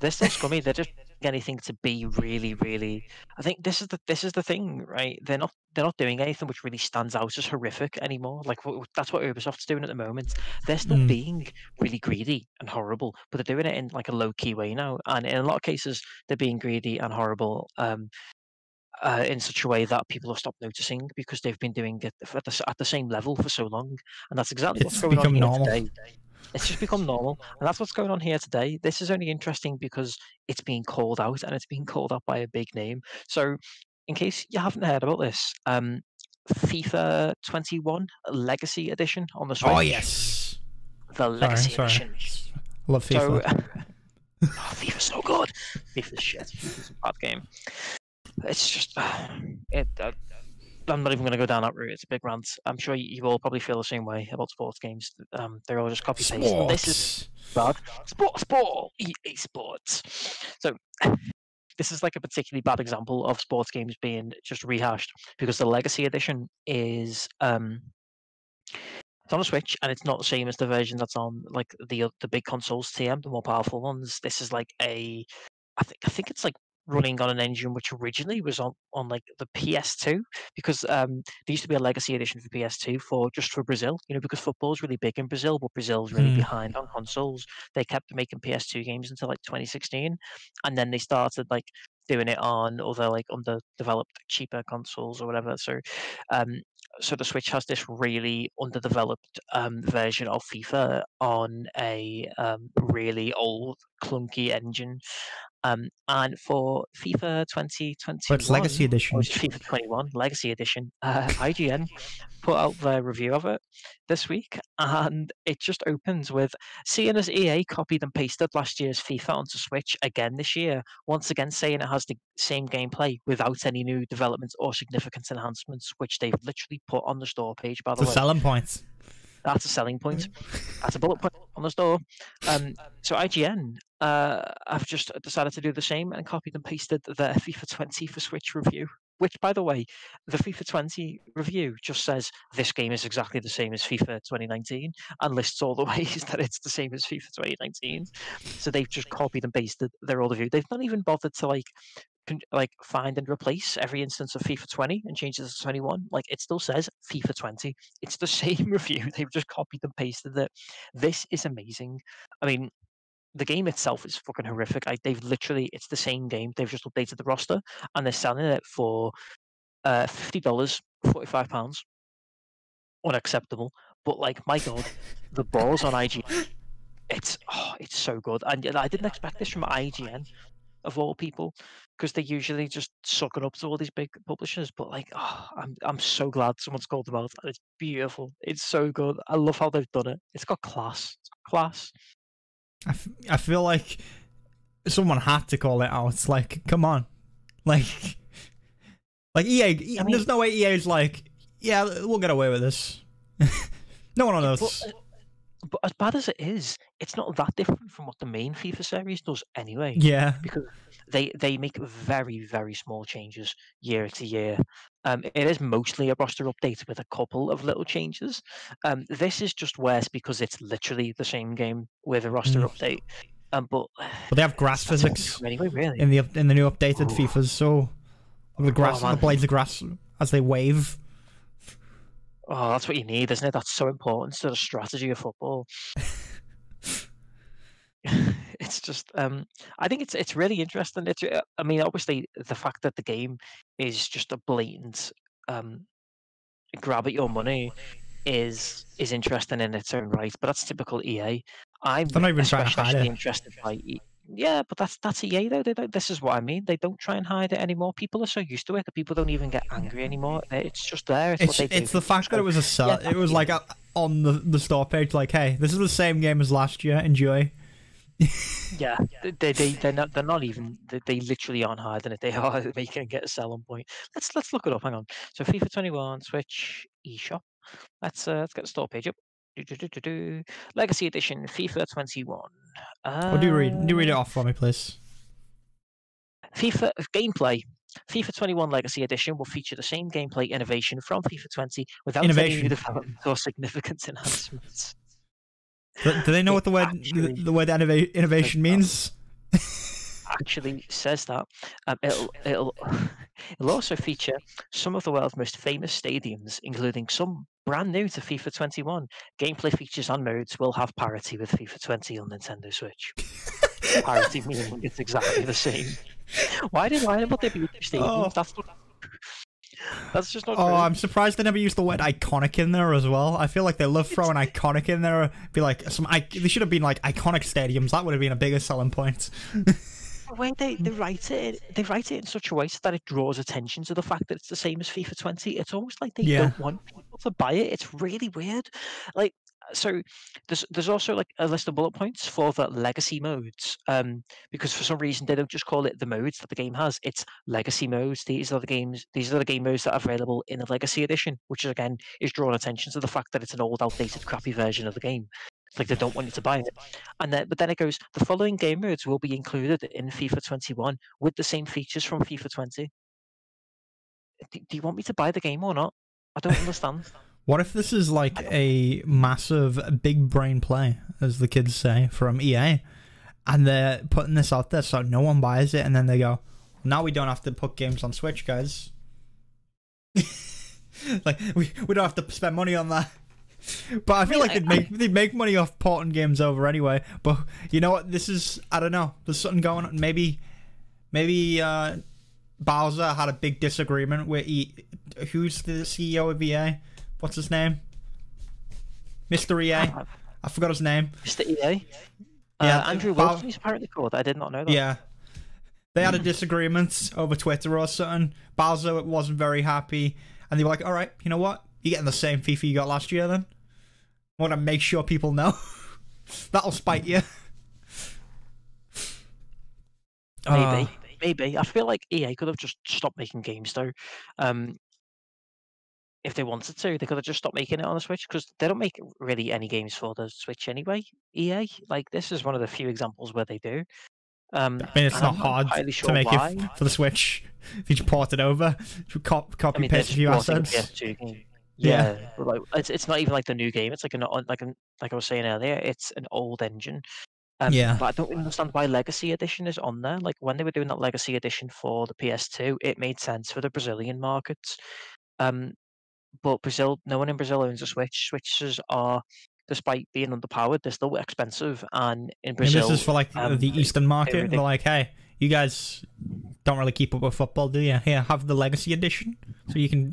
they're still scummy. They're just anything to be really, really. I think this is the this is the thing, right? They're not they're not doing anything which really stands out as horrific anymore. Like wh- wh- that's what Ubisoft's doing at the moment. They're still Mm. being really greedy and horrible, but they're doing it in like a low key way now. And in a lot of cases, they're being greedy and horrible. Um, uh, in such a way that people have stopped noticing because they've been doing it at the, at the same level for so long, and that's exactly what's It's going on here normal. today. It's just become normal, and that's what's going on here today. This is only interesting because it's being called out, and it's being called out by a big name. So, in case you haven't heard about this, um, FIFA 21 Legacy Edition on the Switch. Oh yes. the Legacy sorry. Edition. Love So, FIFA. oh, FIFA's so good. FIFA's shit. FIFA's a bad game. It's just, it. Uh, I'm not even going to go down that route. It's a big rant. I'm sure you, you all probably feel the same way about sports games. Um, they're all just copy paste. This is bad. Sport, sport, EA Sports. So. This is like a particularly bad example of sports games being just rehashed because the Legacy Edition is um, it's on a Switch and it's not the same as the version that's on like the the big consoles TM, the more powerful ones. This is like a, I think I think it's like running on an engine which originally was on on like the PS2 because um there used to be a legacy edition for PS2 for just for Brazil, you know, because football's really big in Brazil, but Brazil's really Hmm. behind on consoles. They kept making PS2 games until like 2016, and then they started like doing it on other like underdeveloped cheaper consoles or whatever. So um so the Switch has this really underdeveloped um, version of FIFA on a um, really old clunky engine. Um, and for FIFA 2021, But Legacy Edition. FIFA 21 Legacy Edition, uh, IGN put out their review of it this week, and it just opens with seeing as EA copied and pasted last year's FIFA onto Switch again this year, once again saying it has the same gameplay without any new developments or significant enhancements, which they've literally put on the store page. By the It's way, selling points that's a selling point. That's a bullet point on the store. Um, so IGN uh, have just decided to do the same and copied and pasted the FIFA 20 for Switch review which, by the way, the FIFA 20 review just says this game is exactly the same as FIFA 2019 and lists all the ways that it's the same as FIFA 2019. So they've just copied and pasted their old review. They've not even bothered to like con- like find and replace every instance of FIFA 20 and change it to 21. Like it still says FIFA 20. It's the same review. They've just copied and pasted it. This is amazing. I mean, the game itself is fucking horrific. They've literally, it's the same game. They've just updated the roster and they're selling it for uh, fifty dollars, forty five pounds. Unacceptable. But like, my god, the balls on IGN. It's oh, it's so good. And I didn't expect this from IGN, of all people, because they usually just suck it up to all these big publishers. But like, oh, I'm I'm so glad someone's called them out. And it's beautiful. It's so good. I love how they've done it. It's got class. It's got class. I, f- I feel like someone had to call it out. It's like, come on, like, like EA. I mean- there's no way EA is like, yeah, we'll get away with this. no one on earth. But as bad as it is, it's not that different from what the main FIFA series does anyway. Yeah, because they they make very very small changes year to year. Um, it is mostly a roster update with a couple of little changes. Um, this is just worse because it's literally the same game with a roster Mm. update. Um, but but they have grass physics anyway, really. in the in the new updated Ooh. FIFAs. So the grass, the blades of grass as they wave. Oh, that's what you need, isn't it? That's so important to the strategy of football. it's just um i think it's it's really interesting it's i mean obviously the fact that the game is just a blatant um grab at your money is is interesting in its own right but that's typical ea i'm They're not even trying to hide especially it. interested by yeah but that's that's ea though they don't, this is what i mean they don't try and hide it anymore people are so used to it that people don't even get angry anymore it's just there it's, It's what they it's the fact that it was a sell. yeah, it was like a, on the the store page, like, hey, this is the same game as last year. Enjoy. Yeah, they they they're not they're not even they, they literally aren't hiding it. They are making it a selling point. Let's let's look it up. Hang on. So FIFA 21 Switch eShop. Let's uh, let's get the store page up. Legacy Edition FIFA 21. Uh, Oh, do you read? Do you read it off for me, please? FIFA gameplay. FIFA 21 Legacy Edition will feature the same gameplay innovation from FIFA 20 without any Innovation. new development or significant enhancements. Do, do they know It what the word the, actually the word innova- innovation means? actually says that. Um, it'll, it'll, it'll also feature some of the world's most famous stadiums, including some brand new to FIFA 21. Gameplay features and modes will have parity with FIFA 20 on Nintendo Switch. parity meaning it's exactly the same. Why did why would they be stadiums? Oh. That's not, that's just not Oh, true. I'm surprised they never used the word iconic in there as well. I feel like they love throwing iconic in there. Be like some. I, they should have been like iconic stadiums. That would have been a bigger selling point. the way they, they write it, they write it in such a way so that it draws attention to the fact that it's the same as FIFA 20. It's almost like they Yeah. don't want people to buy it. It's really weird. Like, so there's there's also like a list of bullet points for the legacy modes. Um, because for some reason they don't just call it the modes that the game has. It's legacy modes. These are the games. These are the game modes that are available in the legacy edition, which is again is drawing attention to the fact that it's an old, outdated, crappy version of the game. It's like they don't want you to buy it. And then, but then it goes, the following game modes will be included in FIFA 21 with the same features from FIFA 20. Do, do you want me to buy the game or not? I don't understand. What if this is like a massive big brain play, as the kids say, from EA, and they're putting this out there so no one buys it, and then they go, now we don't have to put games on Switch, guys. like we we don't have to spend money on that. But I feel mean, like they'd make they'd make money off porting games over anyway. But you know what? This is I don't know. There's something going on. Maybe maybe uh, Bowser had a big disagreement with e- who's the CEO of EA? What's his name? Mr. EA. I forgot his name. Mr. EA? Yeah, uh, Andrew Bow- Wilson is apparently called. I did not know that. Yeah. They had a disagreement over Twitter or something. Bowser wasn't very happy, and they were like, "All right, you know what? You're getting the same FIFA you got last year. Then I want to make sure people know. That'll spite you." Maybe. Ah. Maybe. I feel like EA could have just stopped making games though. Um, if they wanted to, they could have just stopped making it on the Switch because they don't make really any games for the Switch anyway. EA, like this is one of the few examples where they do. Um, I mean, it's not I'm hard entirely to make why. it for the Switch. If you just port it over, copy I mean, paste a few assets. PS2 game. Yeah. Yeah, like it's it's not even like the new game. It's like an like an like I was saying earlier. It's an old engine. Um, Yeah. But I don't understand why Legacy Edition is on there. Like when they were doing that Legacy Edition for the PS2, it made sense for the Brazilian markets. Um, but Brazil, no one in Brazil owns a Switch. Switches are, despite being underpowered, they're still expensive. And in Brazil, this is for like um, the Eastern market. They're like, hey, you guys don't really keep up with football, do you? Here, have the Legacy Edition, so you can.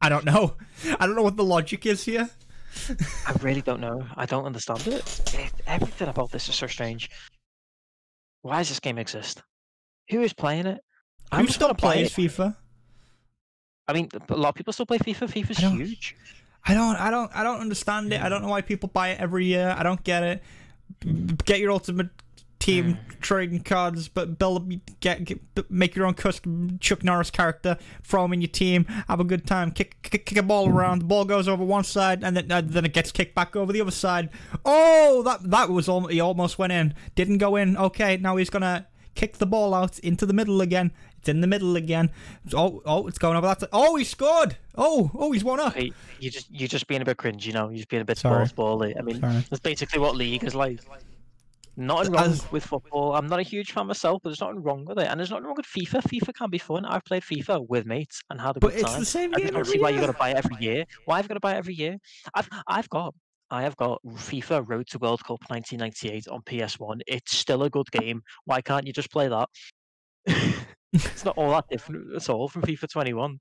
I don't know. I don't know what the logic is here. I really don't know. I don't understand it. it. Everything about this is so strange. Why does this game exist? Who is playing it? I'm Who still plays it. FIFA? I mean, a lot of people still play FIFA. FIFA's I huge. I don't. I don't. I don't understand it. I don't know why people buy it every year. I don't get it. Get your ultimate team trading cards, but build get, get make your own custom Chuck Norris character. Throw him in your team. Have a good time. Kick kick, kick a ball around. The ball goes over one side, and then uh, then it gets kicked back over the other side. Oh, that that was al- he almost went in. Didn't go in. Okay, now he's gonna kick the ball out into the middle again. It's in the middle again. Oh, oh, it's going over that. side. Oh, he scored. Oh, oh, he's one up. Hey, you just you're just being a bit cringe, you know. You're just being a bit Sorry. balls bally. I mean, Sorry. that's basically what league is like. Nothing wrong As- with football. I'm not a huge fan myself, but there's nothing wrong with it. And there's nothing wrong with FIFA. FIFA can be fun. I've played FIFA with mates and had a But good it's the same I game just don't see why you year. got to buy it every year. Why have you got to buy it every year? I've I've got I have got FIFA Road to World Cup 1998 on PS1. It's still a good game. Why can't you just play that? it's not all that different at all from FIFA 21.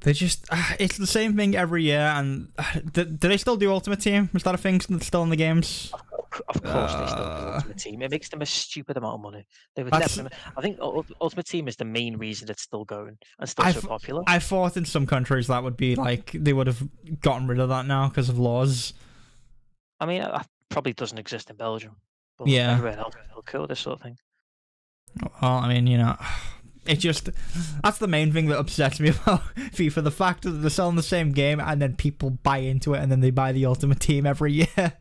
They just, uh, it's the same thing every year. And uh, do, do they still do Ultimate Team? Is that a thing still in the games? Of course, they still do Uh, Ultimate Team. It makes them a stupid amount of money. They would That's- definitely. I think Ultimate Team is the main reason it's still going and still I've- so popular. I thought in some countries that would be like they would have gotten rid of that now because of laws. I mean, it probably doesn't exist in Belgium. But Yeah. everywhere else still cool. This sort of thing. Well, I mean, you know, it just that's the main thing that upsets me about FIFA: the fact that they're selling the same game and then people buy into it and then they buy the Ultimate Team every year.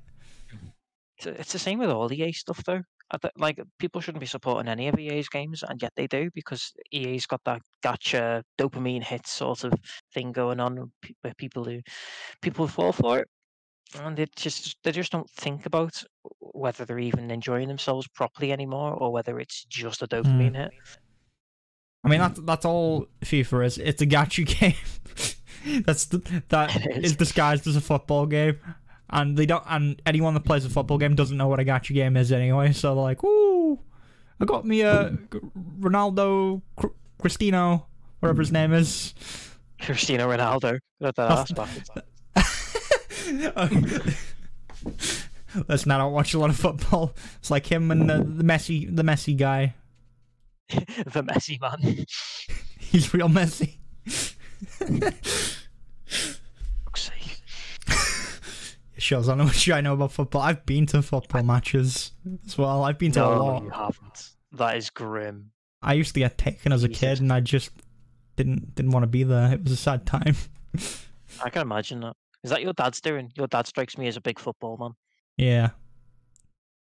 It's, the same with all EA stuff, though. Like people shouldn't be supporting any of EA's games, and yet they do because EA's got that gotcha dopamine hit sort of thing going on where people who people fall for it, and they just they just don't think about whether they're even enjoying themselves properly anymore or whether it's just a hmm. dopamine hit. I mean, that's that's all FIFA is. It's a gacha game. that's the, that is is. disguised as a football game, and they don't. And anyone that plays a football game doesn't know what a gacha game is anyway. So they're like, "Ooh, I got me a Ronaldo Cr- Cristino, whatever his name is." Cristiano Ronaldo, got that That's- ass backwards. Listen, I don't watch a lot of football. It's like him and the, the Messi, the Messi guy. the messy man. He's real messy. Fuck's sake. It shows how much I know about football. I've been to football matches as well. I've been to a No, lot. you haven't. That is grim. I used to get taken as a kid, and I just didn't didn't want to be there. It was a sad time. I can imagine that. Is that your dad's doing? Your dad strikes me as a big football man. Yeah.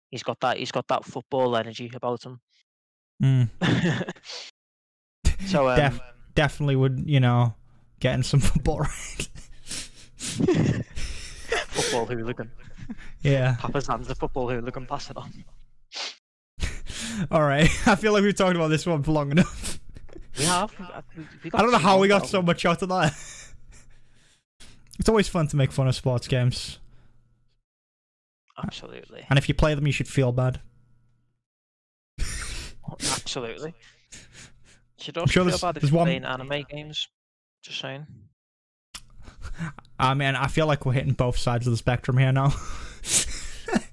He's got that. He's got that football energy about him. Mm. so um, Def- definitely would, you know, getting some football right. football hooligan. yeah. Papa Zan's a football hooligan. Pass it on. All right. I feel like we've talked about this one for long enough. We have. we- we- we got I don't know how we got so much out of that. it's always fun to make fun of sports games, Absolutely. and if you play them, you should feel bad. Absolutely. Should also sure feel there's- bad if there's you're one- playing anime games. Just saying. I mean, I feel like we're hitting both sides of the spectrum here now.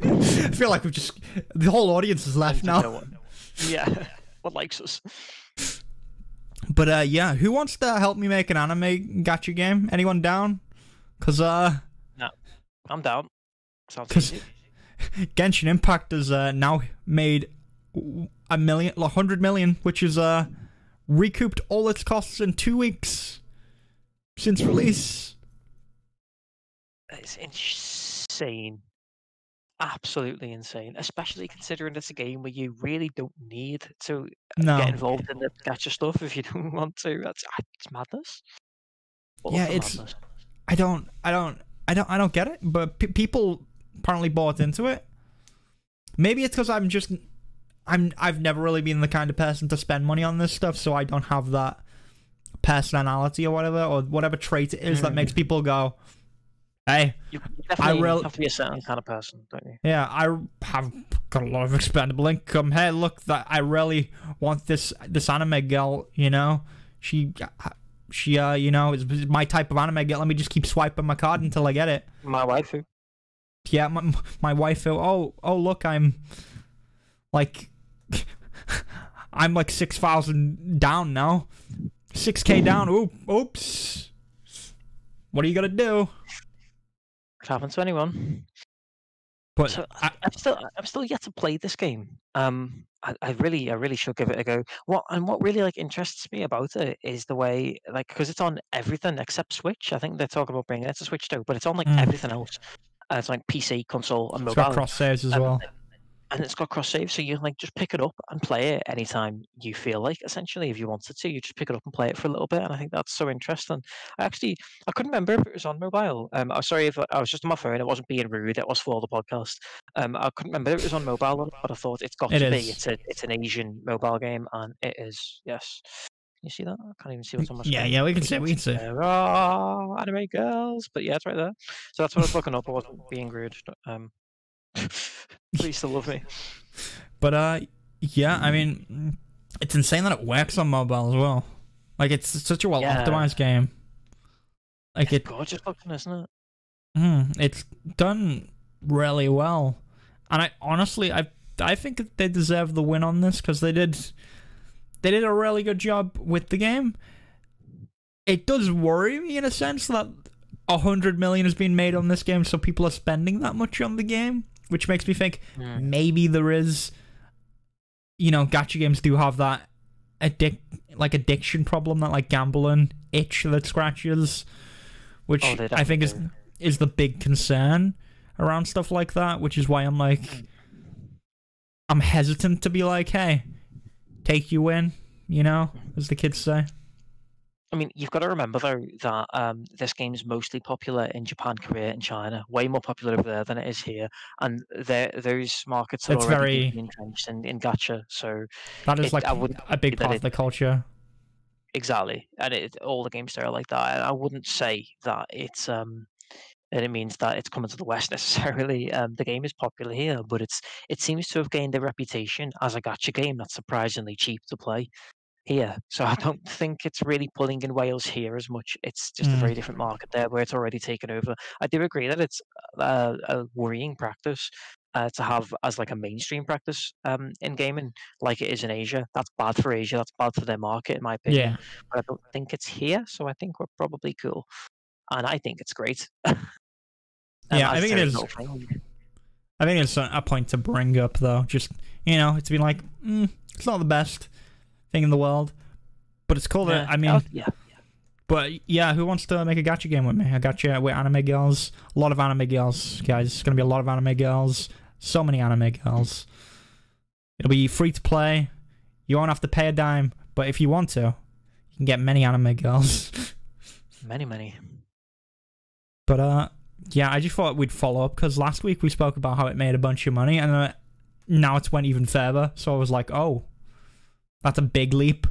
I feel like we've just the whole audience is left And you know now. what- Yeah. what likes us? But uh, yeah, who wants to help me make an anime gacha game? Anyone down? Cause uh, no, I'm down. Sounds easy. Genshin Impact has uh, now made a million, a hundred million, which is uh recouped all its costs in two weeks since release. It's insane. absolutely insane, especially considering it's a game where you really don't need to No. get involved in the gacha stuff if you don't want to. That's ah, it's madness. Yeah, it's- madness. I don't, I don't, I don't, I don't get it. But p- people apparently bought into it. Maybe it's because I'm just, I'm, I've never really been the kind of person to spend money on this stuff, so I don't have that personality or whatever, or whatever trait it is that Mm. makes people go, "Hey, You you definitely rel- have to be a certain kind of person, don't you? yeah, I have got a lot of expendable income. Hey, look, that I really want this this anime girl. You know, she." She, uh, you know, is is my type of anime girl. Let me just keep swiping my card until I get it. My waifu. yeah, my my wife. Oh, oh, look, I'm like, I'm like six thousand down now, six k down. Oop, oops. What are you gonna do? Could happen to anyone. But So I, I'm still I'm still yet to play this game. Um, I, I really I really should give it a go. What and what really like interests me about it is the way like because it's on everything except Switch. I think they're talking about bringing it to Switch too, but it's on like Mm. everything else. Uh, it's like PC, console, and it's mobile. got cross saves as Um, well. And it's got cross save, so you can like just pick it up and play it anytime you feel like. Essentially, if you wanted to, you just pick it up and play it for a little bit. And I think that's so interesting. I actually I couldn't remember if it was on mobile. Um, I'm sorry if I, I was just on my phone. It wasn't being rude. It was for the podcast. Um, I couldn't remember if it was on mobile, but I thought it's got It to be. is. It's a it's an Asian mobile game, and it is. Yes. You see that? I can't even see what's on my screen. Yeah, yeah, we can see, it, we can see. Are anime girls, but yeah, it's right there. So that's what I was looking up. I wasn't being rude. Um, please still love me. But uh, yeah, I mean, it's insane that it works on mobile as well. Like it's such a well Yeah. optimized game. Like it, Gorgeous looking, isn't it? Mm, it's done really well, and I honestly, I I think they deserve the win on this because they did they did a really good job with the game. It does worry me in a sense that a hundred million has been made on this game, so people are spending that much on the game, which makes me think Mm. maybe there is, you know, gacha games do have that addic like addiction problem, that like gambling itch that scratches, which Oh, I think is is the big concern around stuff like that, which is why I'm like, I'm hesitant to be like, hey, take you in, you know, as the kids say. I mean, you've got to remember though that um, this game is mostly popular in Japan, Korea, and China. Way more popular over there than it is here, and there those markets are It's already very- entrenched in, in gacha. So That is It- like a big part of the culture. exactly, and it, all the games there are like that. And I wouldn't say that it's um that it means that it's coming to the West necessarily. Um, the game is popular here, but it's it seems to have gained a reputation as a gacha game that's surprisingly cheap to play here. So I don't think it's really pulling in whales here as much. It's just a Mm. very different market there where it's already taken over. I do agree that it's uh, a worrying practice. Uh, to have as like a mainstream practice um, in gaming, like it is in Asia, that's bad for Asia. That's bad for their market, in my opinion Yeah. but I don't think it's here, so I think we're probably cool. And I think it's great. Yeah, I think it a is. I think it's a, a point to bring up, though. Just, you know, it's been like, mm, it's not the best thing in the world, but it's cool that, Yeah, I mean, oh, yeah, But yeah, who wants to make a gacha game with me? I got you with anime girls. A lot of anime girls, guys. It's gonna be a lot of anime girls. So many anime girls. It'll be free to play. You won't have to pay a dime, but if you want to, you can get many anime girls. many, many. but uh, yeah, I just thought we'd follow up because last week we spoke about how it made a bunch of money, and uh, now it's went even further. So I was like, oh, that's a big leap.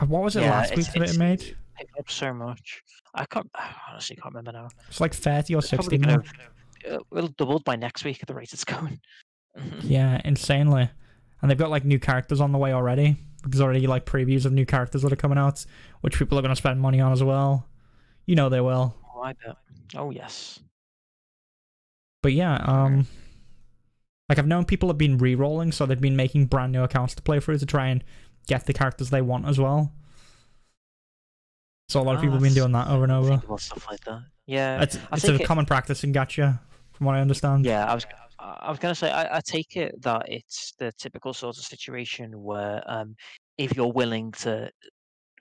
Uh, What was it Yeah, last week it's- that it made? Picked up so much. I can't I honestly can't remember now. It's like thirty or It's sixty. probably now. gonna uh, it'll doubled by next week at the rate it's going. Yeah, insanely. And they've got like new characters on the way already. There's already like previews of new characters that are coming out, which people are going to spend money on as well. You know they will. oh, I bet. Oh yes. But yeah, um, like I've known people have been re-rolling, so they've been making brand new accounts to play through to try and get the characters they want as well. So a lot of Oh, people have been doing that over and over. Stuff like that. Yeah. It's, it's a it- common practice in gacha, from what I understand. Yeah, I was I I was gonna say I, I take it that it's the typical sort of situation where um if you're willing to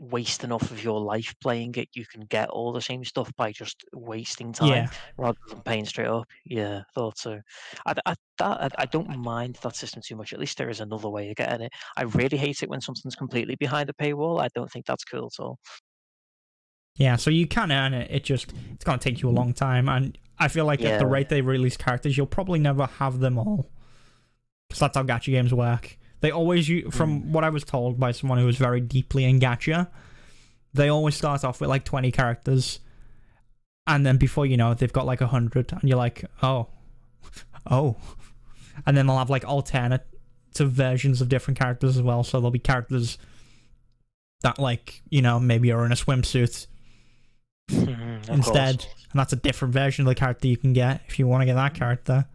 waste enough of your life playing it, you can get all the same stuff by just wasting time Yeah. rather than paying straight up. Yeah, thought so. I, I, that, I, I don't mind that system too much. At least there is another way of getting it. I really hate it when something's completely behind a paywall. I don't think that's cool at all. Yeah, so you can earn it. It just it's gonna take you a mm. long time, and I feel like at the rate they release characters, you'll probably never have them all. Because that's how gacha games work. They always, from what I was told by someone who was very deeply in gacha, they always start off with like twenty characters, and then before you know it, they've got like hundred, and you're like, oh, oh, and then they'll have like alternate to versions of different characters as well. So there'll be characters that like you know maybe are in a swimsuit Mhm, of course. instead, and that's a different version of the character you can get if you want to get that character.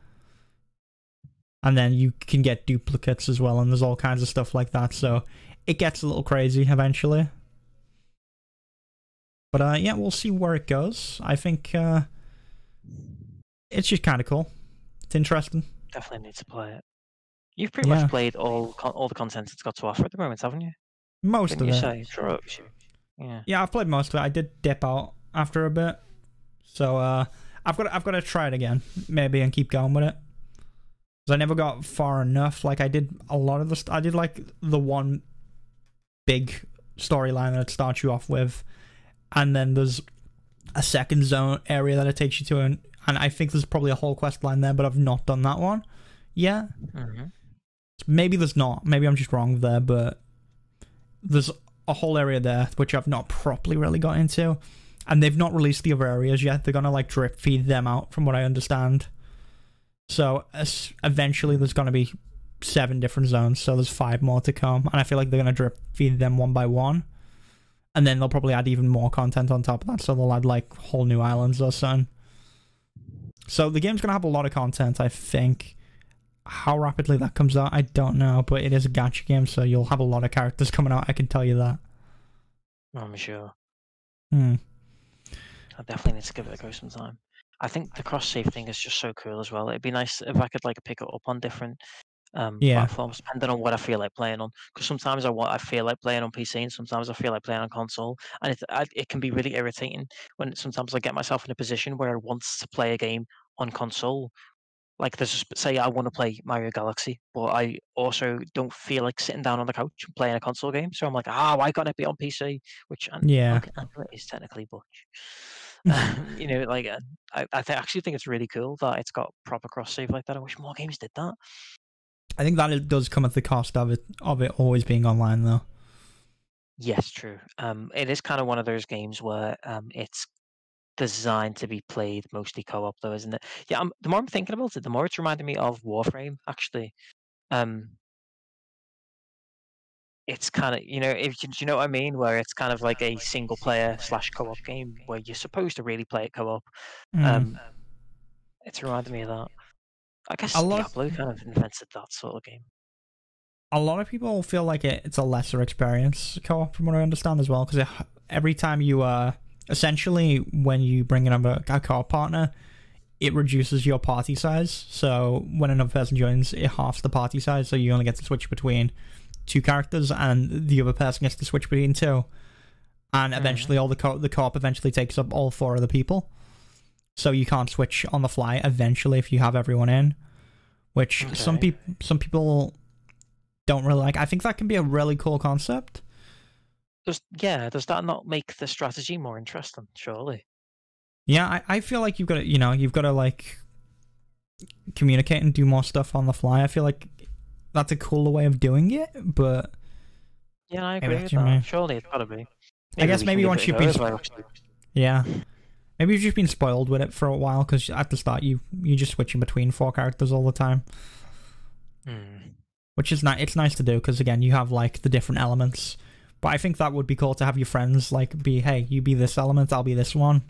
And then you can get duplicates as well, and there's all kinds of stuff like that. So it gets a little crazy eventually. But uh, yeah, we'll see where it goes. I think uh, it's just kind of cool. It's interesting. Definitely need to play it. You've pretty Yeah. much played all all the content it's got to offer at the moment, haven't you? Most Didn't of you it. say? Sure, it was you. Yeah. Yeah, I've played most of it. I did dip out after a bit, so uh, I've got I've got to try it again, maybe, and keep going with it. 'Cause I never got far enough. Like I did a lot of the st- I did like the one big storyline that it starts you off with, and then there's a second zone area that it takes you to, and and I think there's probably a whole quest line there, but I've not done that one yet. hmm Maybe there's not. Maybe I'm just wrong there, but there's a whole area there which I've not properly really got into. And they've not released the other areas yet. They're gonna like drip feed them out, from what I understand. So eventually, there's gonna be seven different zones. So there's five more to come, and I feel like they're gonna drip feed them one by one. And then they'll probably add even more content on top of that. So they'll add like whole new islands or something. So the game's gonna have a lot of content, I think. How rapidly that comes out, I don't know, but it is a gacha game, so you'll have a lot of characters coming out. I can tell you that. I'm sure. Hmm. I definitely need to give it a go sometime. I think the cross save thing is just so cool as well. It'd be nice if I could like pick it up on different um, Yeah. platforms, depending on what I feel like playing on. Because sometimes I want, I feel like playing on PC, and sometimes I feel like playing on console, and it I, it can be really irritating when sometimes I get myself in a position where I want to play a game on console. Like there's just, say I want to play Mario Galaxy, but I also don't feel like sitting down on the couch and playing a console game. So I'm like, ah, why can't it be on PC? Which and Yeah. okay, I know it is technically Butch. you know, like uh, I, I th- actually think it's really cool that it's got proper cross save like that. I wish more games did that. I think that it does come at the cost of it of it always being online though. Yes, true. Um, it is kind of one of those games where um, it's designed to be played mostly co-op, though, isn't it? Yeah. Um, the more I'm thinking about it, the more it's reminding me of Warframe. Actually, um, it's kind of you know, if you, do you know what I mean, where it's kind of like a single player slash co-op game where you're supposed to really play it co-op. Mm. Um, it's reminded me of that. I guess A lot- Diablo kind of invented that sort of game. a lot of people feel like it, it's a lesser experience co-op from what I understand as well because every time you uh essentially when you bring in a, a co-op partner it reduces your party size so when another person joins it halves the party size so you only get to switch between two characters and the other person gets to switch between two and eventually all the co- the co-op eventually takes up all four of the people so you can't switch on the fly eventually if you have everyone in which some people some people don't really like. I think that can be a really cool concept. Does yeah? Does that not make the strategy more interesting? Surely. Yeah, I, I feel like you've got to, you know, you've got to like communicate and do more stuff on the fly. I feel like that's a cooler way of doing it, but Yeah, I agree with that. Surely it's gotta be. I guess maybe once you've been well, yeah. Maybe you've just been spoiled with it for a while because at the start you you just switching between four characters all the time, Hmm. which is nice. It's nice to do because again you have like the different elements. But I think that would be cool to have your friends like be, hey, you be this element, I'll be this one,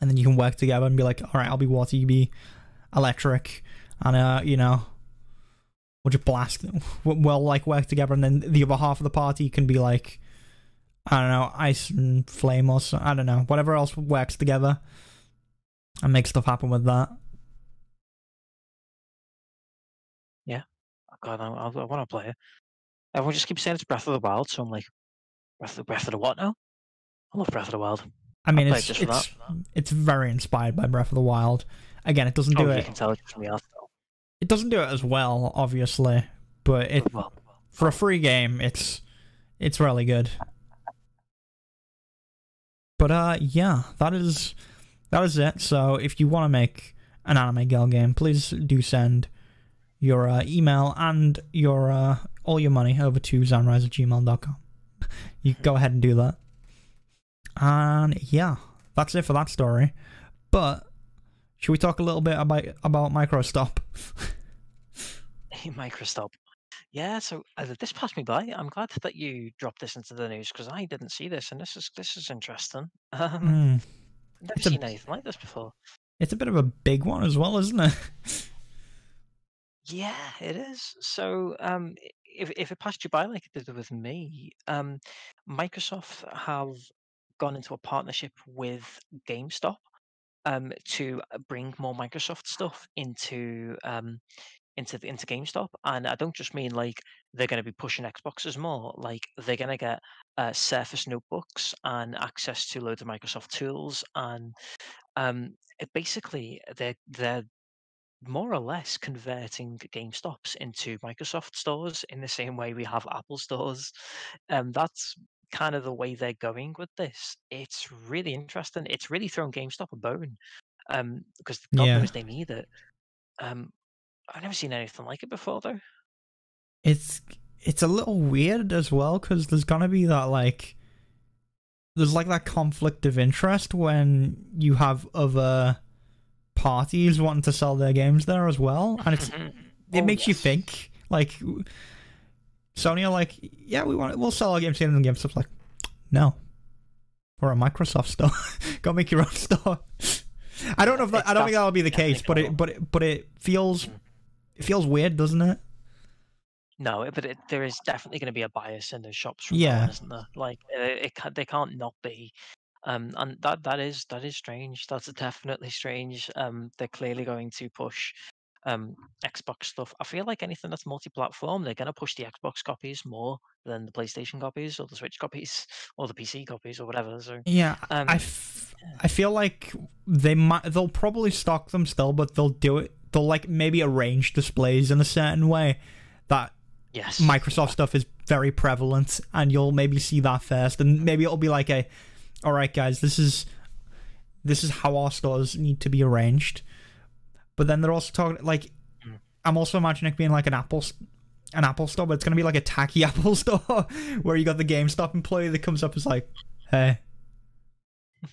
and then you can work together and be like, all right, I'll be water, you be electric, and uh, you know, we'll just blast. We'll like work together, and then the other half of the party can be like, I don't know, ice and flame or so, I don't know, whatever else works together, and make stuff happen with that. Yeah, oh, God, I, I, I want to play it. Everyone just keeps saying it's Breath of the Wild, so I'm like, Breath of, the, Breath of the what now? I love Breath of the Wild. I mean, I'll it's it just for it's it's very inspired by Breath of the Wild. Again, it doesn't oh, do oh, you it. can tell it's from the. It doesn't do it as well, obviously, but it for a free game, it's it's really good. But uh, yeah, that is that is it. So if you want to make an anime girl game, please do send your uh, email and your uh, all your money over to zanrise at gmail.com. You go ahead and do that. And yeah, that's it for that story. But should we talk a little bit about about Microstop? Microstop. Yeah, so uh, this passed me by. I'm glad that you dropped this into the news because I didn't see this, and this is this is interesting. Um, Hmm. never It's a- anything like this before. It's a bit of a big one as well, isn't it? Yeah, it is. So, um, if if it passed you by like it did with me, um, Microsoft have gone into a partnership with GameStop, um, to uh, bring more Microsoft stuff into um into the- into GameStop, and I don't just mean like they're going to be pushing Xboxes more. Like they're going to get uh, Surface notebooks and access to loads of Microsoft tools, and um, basically they're they're more or less converting GameStops into Microsoft stores in the same way we have Apple stores. Um, that's kind of the way they're going with this. It's really interesting. It's really thrown GameStop a bone um, because God Yeah. knows they need it. Um, I've never seen anything like it before, though. it's it's a little weird as well because there's gonna be that like there's like that conflict of interest when you have other parties wanting to sell their games there as well and it's Mhm. it Oh, makes you think like sony are like yeah we want we'll sell our games here and the GameStop's like no we're a microsoft store go make your own store i don't know if that i don't think that'll be the case but it but it but it feels it feels weird doesn't it No, but it, there is definitely going to be a bias in those shops Yeah. on, isn't there? Like uh, it, can, they can't not be, um, and that that is that is strange. That's definitely strange. Um, they're clearly going to push um Xbox stuff. I feel like anything that's multi-platform, they're going to push the Xbox copies more than the PlayStation copies or the Switch copies or the PC copies or whatever. So Yeah, Um, I, f- I feel like they might they'll probably stock them still, but they'll do it. They'll like maybe arrange displays in a certain way that yes, Microsoft stuff is very prevalent, and you'll maybe see that first, and maybe it'll be like a, all right, guys, this is this is how our stores need to be arranged. But then they're also talking like, Mm. I'm also imagining it being like an Apple. An Apple store, but it's gonna be like a tacky Apple store where you got the GameStop employee that comes up and is like, "Hey,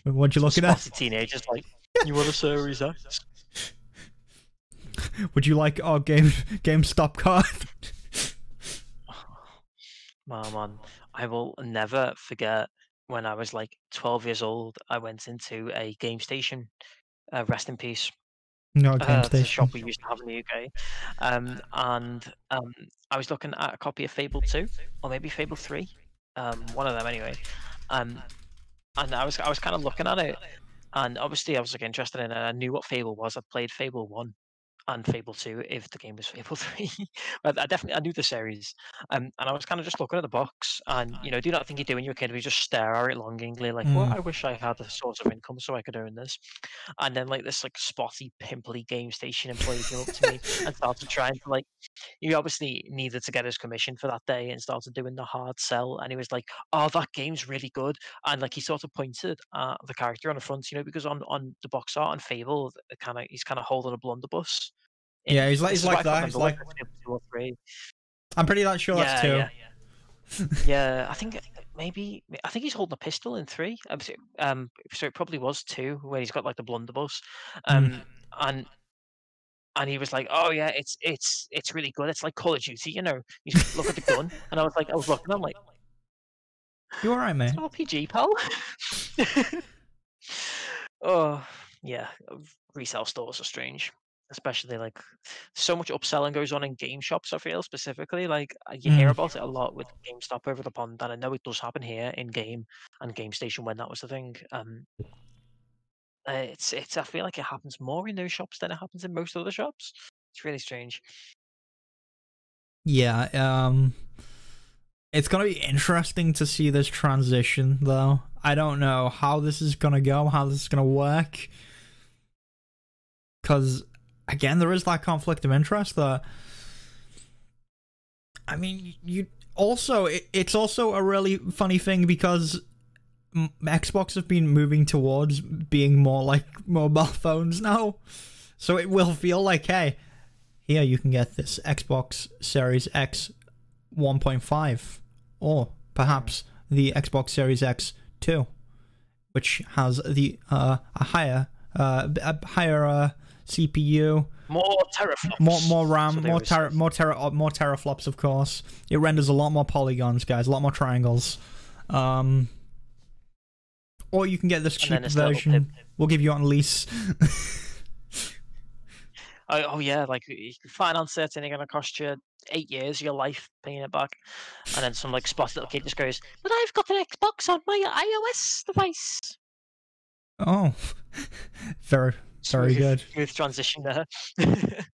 what you looking at? Spotty teenagers like you want a Series X? Would you like our game GameStop card?" Oh man, I will never forget when I was like 12 years old. I went into a game station. Uh, rest in peace. No, Uh, Game a Station. shop we used to have in the UK. Um, and um, I was looking at a copy of Fable 2, or maybe Fable 3, um, one of them anyway. Um, and I was I was kind of looking at it, and obviously I was like interested in it. I knew what Fable was. I played Fable 1 and Fable 2 if the game was Fable 3. but I definitely I knew the series. Um, and I was kind of just looking at the box, and you know, do that thing you do when you're a kid, you just stare at it longingly, like, well, Mm. I wish I had a source of income so I could earn this. And then like this like spotty, pimply game station employee came up to me and started trying to like he obviously needed to get his commission for that day and started doing the hard sell and he was like, Oh, that game's really good. And like he sort of pointed at the character on the front, you know, because on, on the box art on Fable, kind of he's kind of holding a blunderbuss. Yeah, he's like- he's like that, he's like- whether it's Fable two or three. I'm pretty that sure that's two. Yeah, yeah. yeah, I think maybe I think he's holding a pistol in three. Um, so- Um, it probably was two where he's got like the blunderbuss. Um, Mm. and and he was like, "Oh yeah, it's it's it's really good. It's like Call of Duty, you know. You look at the gun." And I was like, I was looking, I'm like, You alright, mate? "It's an RPG, pal." oh yeah, resale stores are strange. Especially like so much upselling goes on in game shops. I feel specifically like you hear Mm. about it a lot with GameStop over the pond, and I know it does happen here in game and Game Station when that was the thing. Um, uh, it's it's. I feel like it happens more in those shops than it happens in most other shops. It's really strange. Yeah, um It's gonna be interesting to see this transition, though. I don't know how this is gonna go, how this is gonna work, because again, there is that conflict of interest there. I mean, you also it, it's also a really funny thing because Xbox have been moving towards being more like mobile phones now, so it will feel like, hey, here you can get this Xbox Series X 1.5 or perhaps the Xbox Series X 2, which has the uh, a higher uh, a higher uh, CPU, More teraflops. more more RAM, more ter- more uh, more teraflops, of course. It renders a lot more polygons, guys, a lot more triangles. Um, or you can get this cheap version. pip- We'll give you on lease. Oh, oh yeah, like you can finance it and it's gonna cost you eight years of your life paying it back. And then some like spotty little kid just goes, But I've got an Xbox on my iOS device. oh, very very Smooth- good. Smooth transition there.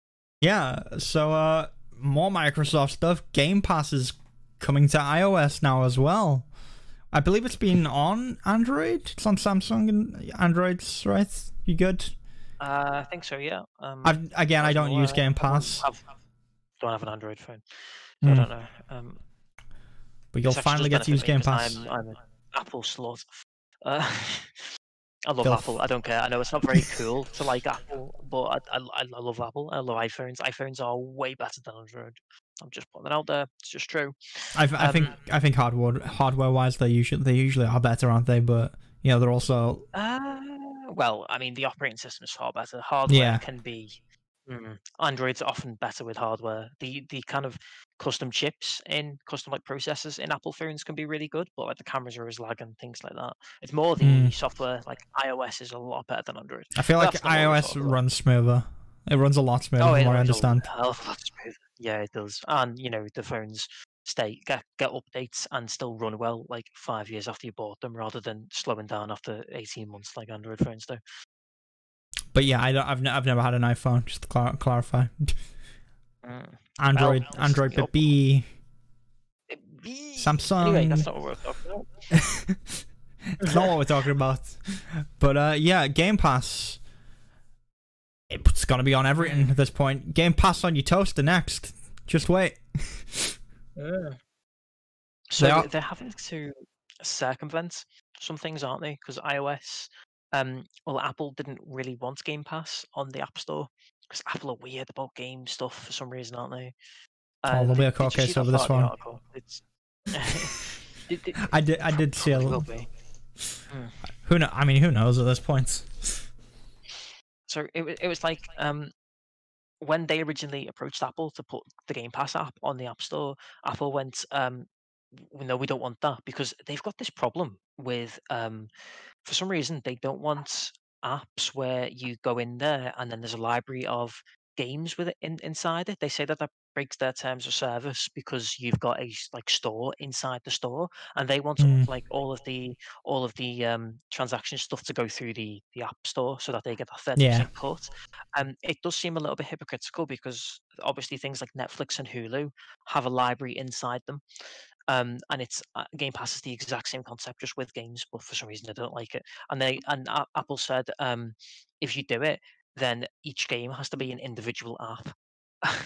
Yeah, so uh more Microsoft stuff. Game Pass is coming to iOS now as well. I believe it's been on Android. It's on Samsung and Androids, right? You good? uh, I think so, yeah. Um, I've, again, I don't use I- Game I don't Pass, have- don't have an Android phone, so I Mm. don't know. Um, but you'll finally get to use Game Pass. I'm, I'm an Apple slut. Uh, I love Filth. Apple. I don't care. I know it's not very cool to like Apple, but I, I, I love Apple. I love iPhones. iPhones are way better than Android. I'm just putting it out there. It's just true. I, I think um, I think hardware hardware wise they usually they usually are better, aren't they? But you know they're also Uh, well, I mean, the operating system is far better. Hardware Yeah. can be. Mm, Android's often better with hardware. The the kind of custom chips in custom like processors in Apple phones can be really good, but like the cameras are always lagging, things like that. It's more the Mm. software. Like iOS is a lot better than Android. I feel like That's not what we're iOS runs smoother. It runs a lot smoother Oh, from what I understand. a lot smoother. Yeah, it does. And you know the phones stay get get updates and still run well like five years after you bought them, rather than slowing down after eighteen months like Android phones do. But yeah, I don't, I've ne- I've never had an iPhone. Just to clar- clarify, Mm. Android it's Android your- B It be- Samsung. Anyway, that's not what we're talking about. it's not what we're talking about. But uh, yeah, Game Pass. It's gonna be on everything at this point. Game Pass on your toaster next. Just wait. So are- they're having to circumvent some things, aren't they? Because iOS, um, well, Apple didn't really want Game Pass on the App Store because Apple are weird about game stuff for some reason, aren't they? Oh, there'll be a court case over this part of the one. Did- did- I did I did see a little. be. Who know? I mean, who knows at this point? So it, wa- it was like um, when they originally approached Apple to put the Game Pass app on the App Store, Apple went, um, "W- "No, we don't want that because they've got this problem with, um, for some reason, they don't want apps where you go in there and then there's a library of games with it in, inside it. They say that that breaks their terms of service because you've got a like store inside the store, and they want Mm. like all of the all of the um, transaction stuff to go through the the app store so that they get that thirty Yeah. percent cut. Um, it does seem a little bit hypocritical because obviously things like Netflix and Hulu have a library inside them. Um, and it's uh, Game Pass is the exact same concept, just with games, but for some reason they don't like it. And they and Apple said, um, if you do it, then each game has to be an individual app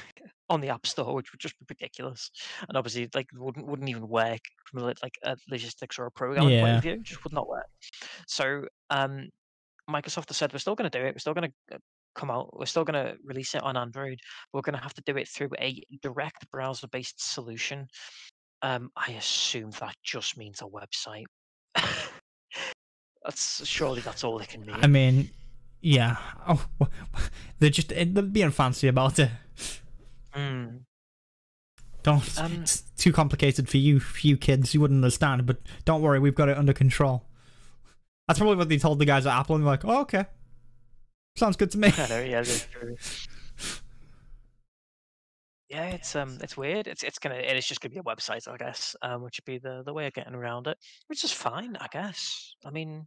on the App Store, which would just be ridiculous. And obviously, like wouldn't wouldn't even work from a, like a logistics or a programming point of view. It just would not work. So um, Microsoft has said we're still going to do it. We're still going to come out. We're still going to release it on Android. We're going to have to do it through a direct browser-based solution. Um, I assume that just means a website. that's surely that's all they can mean. I mean, yeah. Oh, they're just they're being fancy about it. Mm. Don't. Um, it's too complicated for you, for you kids. You wouldn't understand. But don't worry, we've got it under control. That's probably what they told the guys at Apple, and they're like, "Oh, okay, sounds good to me." Yeah, that's true. Yeah, it's um, it's weird. It's it's gonna it is just gonna be a website, I guess, um, which would be the the way of getting around it, which is fine, I guess. I mean,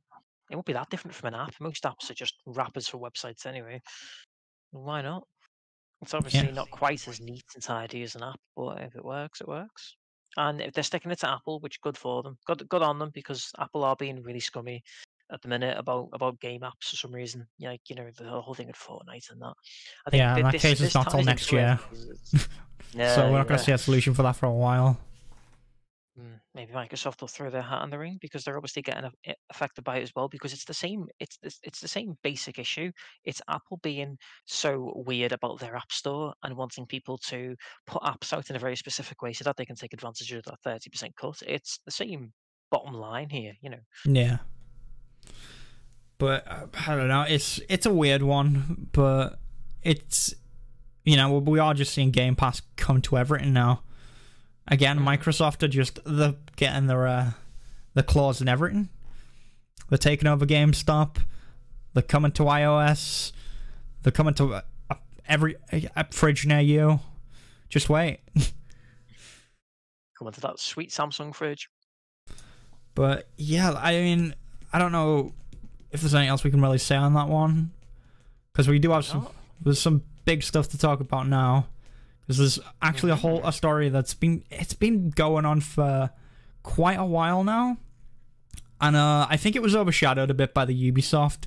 it won't be that different from an app. Most apps are just wrappers for websites anyway. Why not? It's obviously not quite as neat and tidy as an app, but if it works, it works. And if they're sticking it to Apple, which good for them, good good on them because Apple are being really scummy at the minute about about game apps for some reason. Yeah, like, you know the whole thing at Fortnite and that. I think yeah, in that this, case, it's not till next year. yeah, so we're not going to see a solution for that for a while. Mm, maybe Microsoft will throw their hat in the ring because they're obviously getting affected by it as well. Because it's the same, it's it's the same basic issue. It's Apple being so weird about their app store and wanting people to put apps out in a very specific way so that they can take advantage of that thirty percent cut. It's the same bottom line here, you know. Yeah. But uh, I don't know. It's it's a weird one, but it's you know we are just seeing Game Pass come to everything now. Again, Microsoft are just the getting their uh, the claws and everything. They're taking over GameStop. They're coming to iOS. They're coming to uh, every uh, fridge near you. Just wait. coming to that sweet Samsung fridge. But yeah, I mean, I don't know if there's anything else we can really say on that one, because we do have some. There's some big stuff to talk about now. Because there's actually a whole a story that's been it's been going on for quite a while now, and uh, I think it was overshadowed a bit by the Ubisoft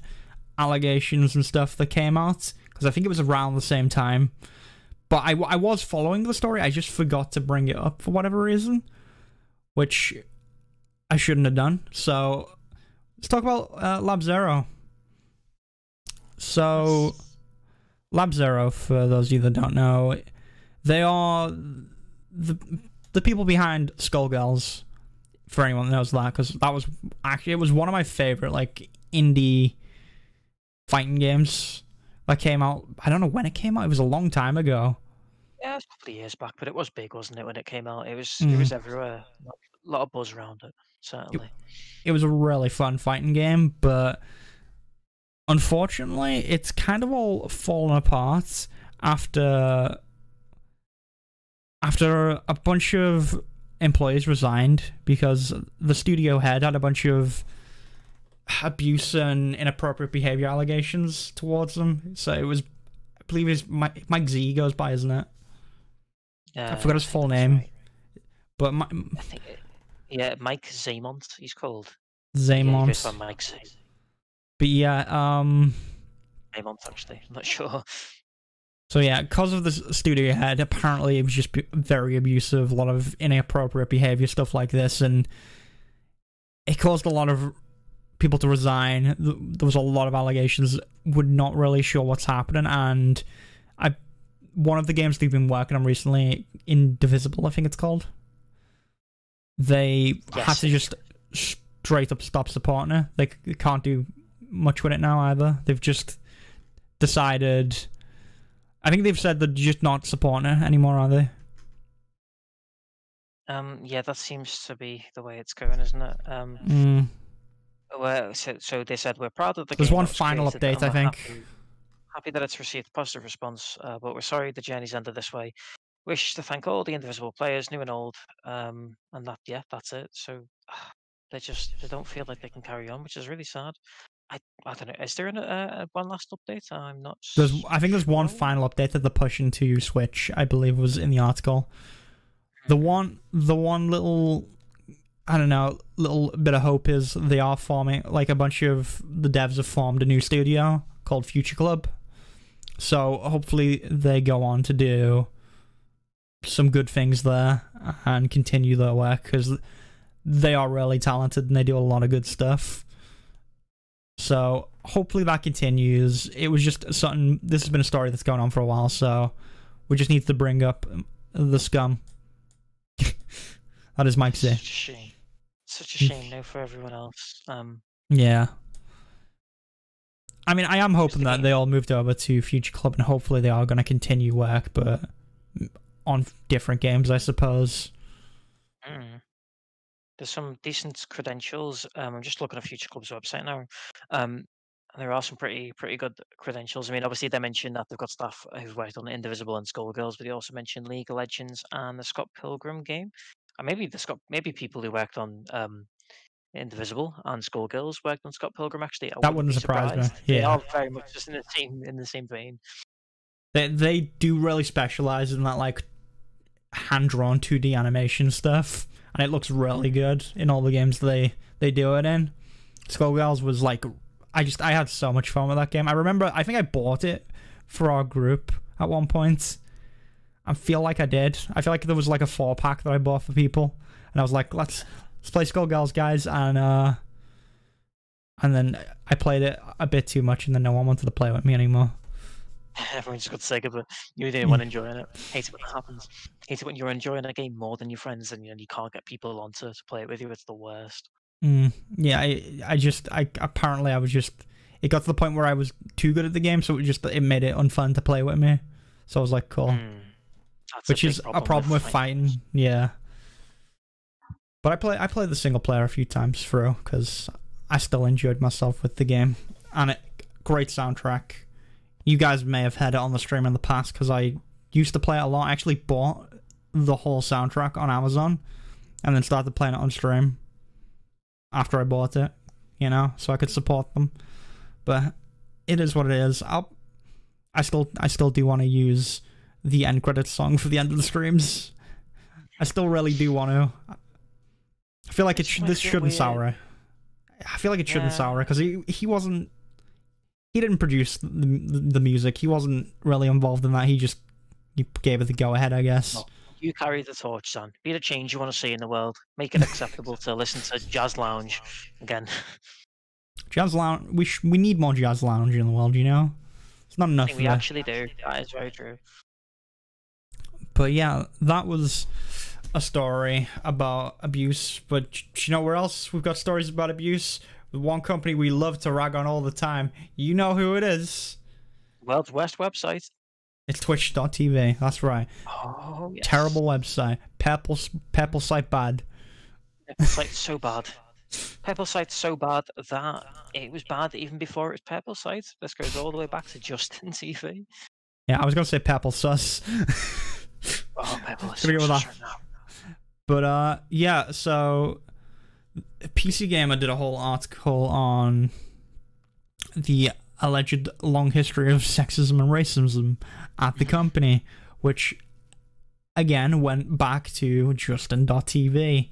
allegations and stuff that came out because I think it was around the same time. But I, I was following the story. I just forgot to bring it up for whatever reason, which I shouldn't have done. So let's talk about uh, Lab Zero. So, Lab Zero, for those of you that don't know, they are the the people behind Skullgirls. For anyone that knows that, because that was actually it was one of my favorite like indie fighting games that came out. I don't know when it came out. It was a long time ago. Yeah, it was a couple of years back, but it was big, wasn't it, when it came out? It was mm. it was everywhere. A lot of buzz around it, certainly. It, it was a really fun fighting game, but unfortunately, it's kind of all fallen apart after after a bunch of employees resigned because the studio head had a bunch of abuse and inappropriate behavior allegations towards them. So it was, I believe, it's Mike, Mike Z goes by, isn't it? Yeah, I forgot his full name, right. but my, think, yeah, Mike Zaimont, he's called. Zaimont. Yeah, Mike Z. But yeah, um, Zaimont actually, I'm not sure. So yeah, because of the studio head, apparently it was just very abusive, a lot of inappropriate behavior, stuff like this, and it caused a lot of people to resign. There was a lot of allegations. We're not really sure what's happening, and I, one of the games they've been working on recently, Indivisible, I think it's called. They yes. had to just straight up stop supporting it. They can't do much with it now either. They've just decided I think they've said they're just not supporting anymore, are they? Um, yeah, that seems to be the way it's going, isn't it? Um, mm. well, so, so they said we're proud of the. There's one final update, I think. Happy, happy, that it's received positive response, uh, but we're sorry the journey's ended this way. Wish to thank all the Indivisible players, new and old, um, and that yeah, that's it. So uh, they just they don't feel like they can carry on, which is really sad. I, I don't know. Is there an, uh, one last update? I'm not. There's, I think there's one final update that they're pushing to Switch. I believe was in the article. The hmm. one, the one little, I don't know, little bit of hope is they are forming like a bunch of the devs have formed a new studio called Future Club. So hopefully they go on to do some good things there and continue their work because they are really talented and they do a lot of good stuff. So hopefully that continues. It was just something. This has been a story that's going on for a while, so we just need to bring up the scum. that is Mike Such a shame. Such a shame now for everyone else. Um. Yeah. I mean, I am hoping that they all moved over to Future Club, and hopefully they are going to continue work, but on different games, I suppose. Mm there's some decent credentials. Um, I'm just looking at Future Club's website now. Um, and there are some pretty pretty good credentials. I mean, obviously they mentioned that they've got staff who've worked on Indivisible and Skullgirls, but they also mentioned League of Legends and the Scott Pilgrim game. And maybe the Scott, maybe people who worked on um, Indivisible and Skullgirls worked on Scott Pilgrim. Actually, I that wouldn't surprise me. Yeah, they are very much just in the same in the same vein. They they do really specialize in that like hand drawn 2D animation stuff, and it looks really good in all the games they they do it in. Skullgirls was like, I just I had so much fun with that game. I remember I think I bought it for our group at one point. I feel like I did. I feel like there was like a four pack that I bought for people, and I was like, let's let's play Skullgirls, guys, and uh, and then I played it a bit too much, and then no one wanted to play with me anymore. Everyone just got sick of it. You didn't want enjoying it. Hate it when that happens. Hate it when you're enjoying a game more than your friends and you, know, you can't get people onto to play it with you. It's the worst. Mm, yeah, I I just I apparently I was just it got to the point where I was too good at the game, so it just it made it unfun to play with me. So I was like, cool. Mm. That's Which is a problem with fighting. Yeah. But I play I played the single player a few times through because I still enjoyed myself with the game, and it great soundtrack. You guys may have had it on the stream in the past because I used to play it a lot. I actually bought the whole soundtrack on Amazon, and then started playing it on stream after I bought it. You know, so I could support them. But it is what it is. I'll, I still I still do want to use the end credits song for the end of the streams. I still really do want to. I feel like it sh- this shouldn't weird- sour. I feel like it shouldn't Yeah. sour because he he wasn't. He didn't produce the, the music. He wasn't really involved in that. He just he gave it the go ahead, I guess. You carry the torch, son. Be the change you want to see in the world. Make it acceptable to listen to Jazz Lounge again. Jazz lounge. We sh- we need more jazz lounge in the world. You know, it's not enough. we it. actually do. That is very true. But yeah, that was a story about abuse. But you know where else we've got stories about abuse? The one company we love to rag on all the time. You know who it is. World's West website. It's twitch.tv. That's right. Oh, yes. Terrible website. Purple, purple site bad. Purple Site's so bad. Purple Site's so bad that it was bad even before it was Purple Site. This goes all the way back to Justin TV. Yeah, I was gonna say purple sus. Oh, Purple is Gonna so sus. But uh, yeah. So, PC Gamer did a whole article on the alleged long history of sexism and racism at the company, which again went back to Justin.tv.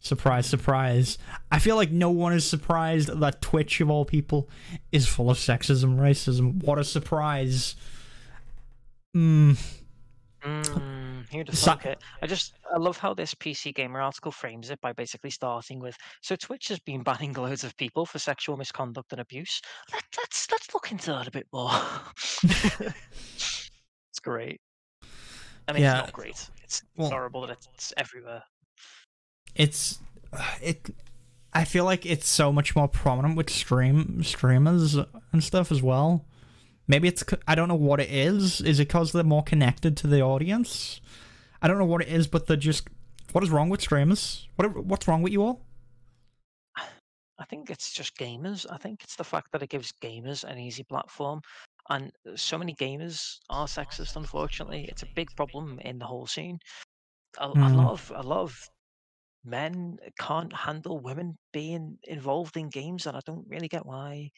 Surprise, surprise. I feel like no one is surprised that Twitch, of all people, is full of sexism, racism. What a surprise. Hmm. Mm, thunk it? I just I love how this PC Gamer article frames it by basically starting with so Twitch has been banning loads of people for sexual misconduct and abuse. Let, let's let's look into that a bit more. it's great. I mean, Yeah. it's not great. It's, Well- horrible that it's, it's everywhere. it's it i feel like it's so much more prominent with stream streamers and stuff as well maybe it's I don't know what it is is it because they're more connected to the audience i don't know what it is but they're just what is wrong with streamers what what's wrong with you all I think it's just gamers. I think it's the fact that it gives gamers an easy platform. And so many gamers are sexist, unfortunately. It's a big problem in the whole scene. A, a Hmm. lot of a lot of men can't handle women being involved in games, and I don't really get why.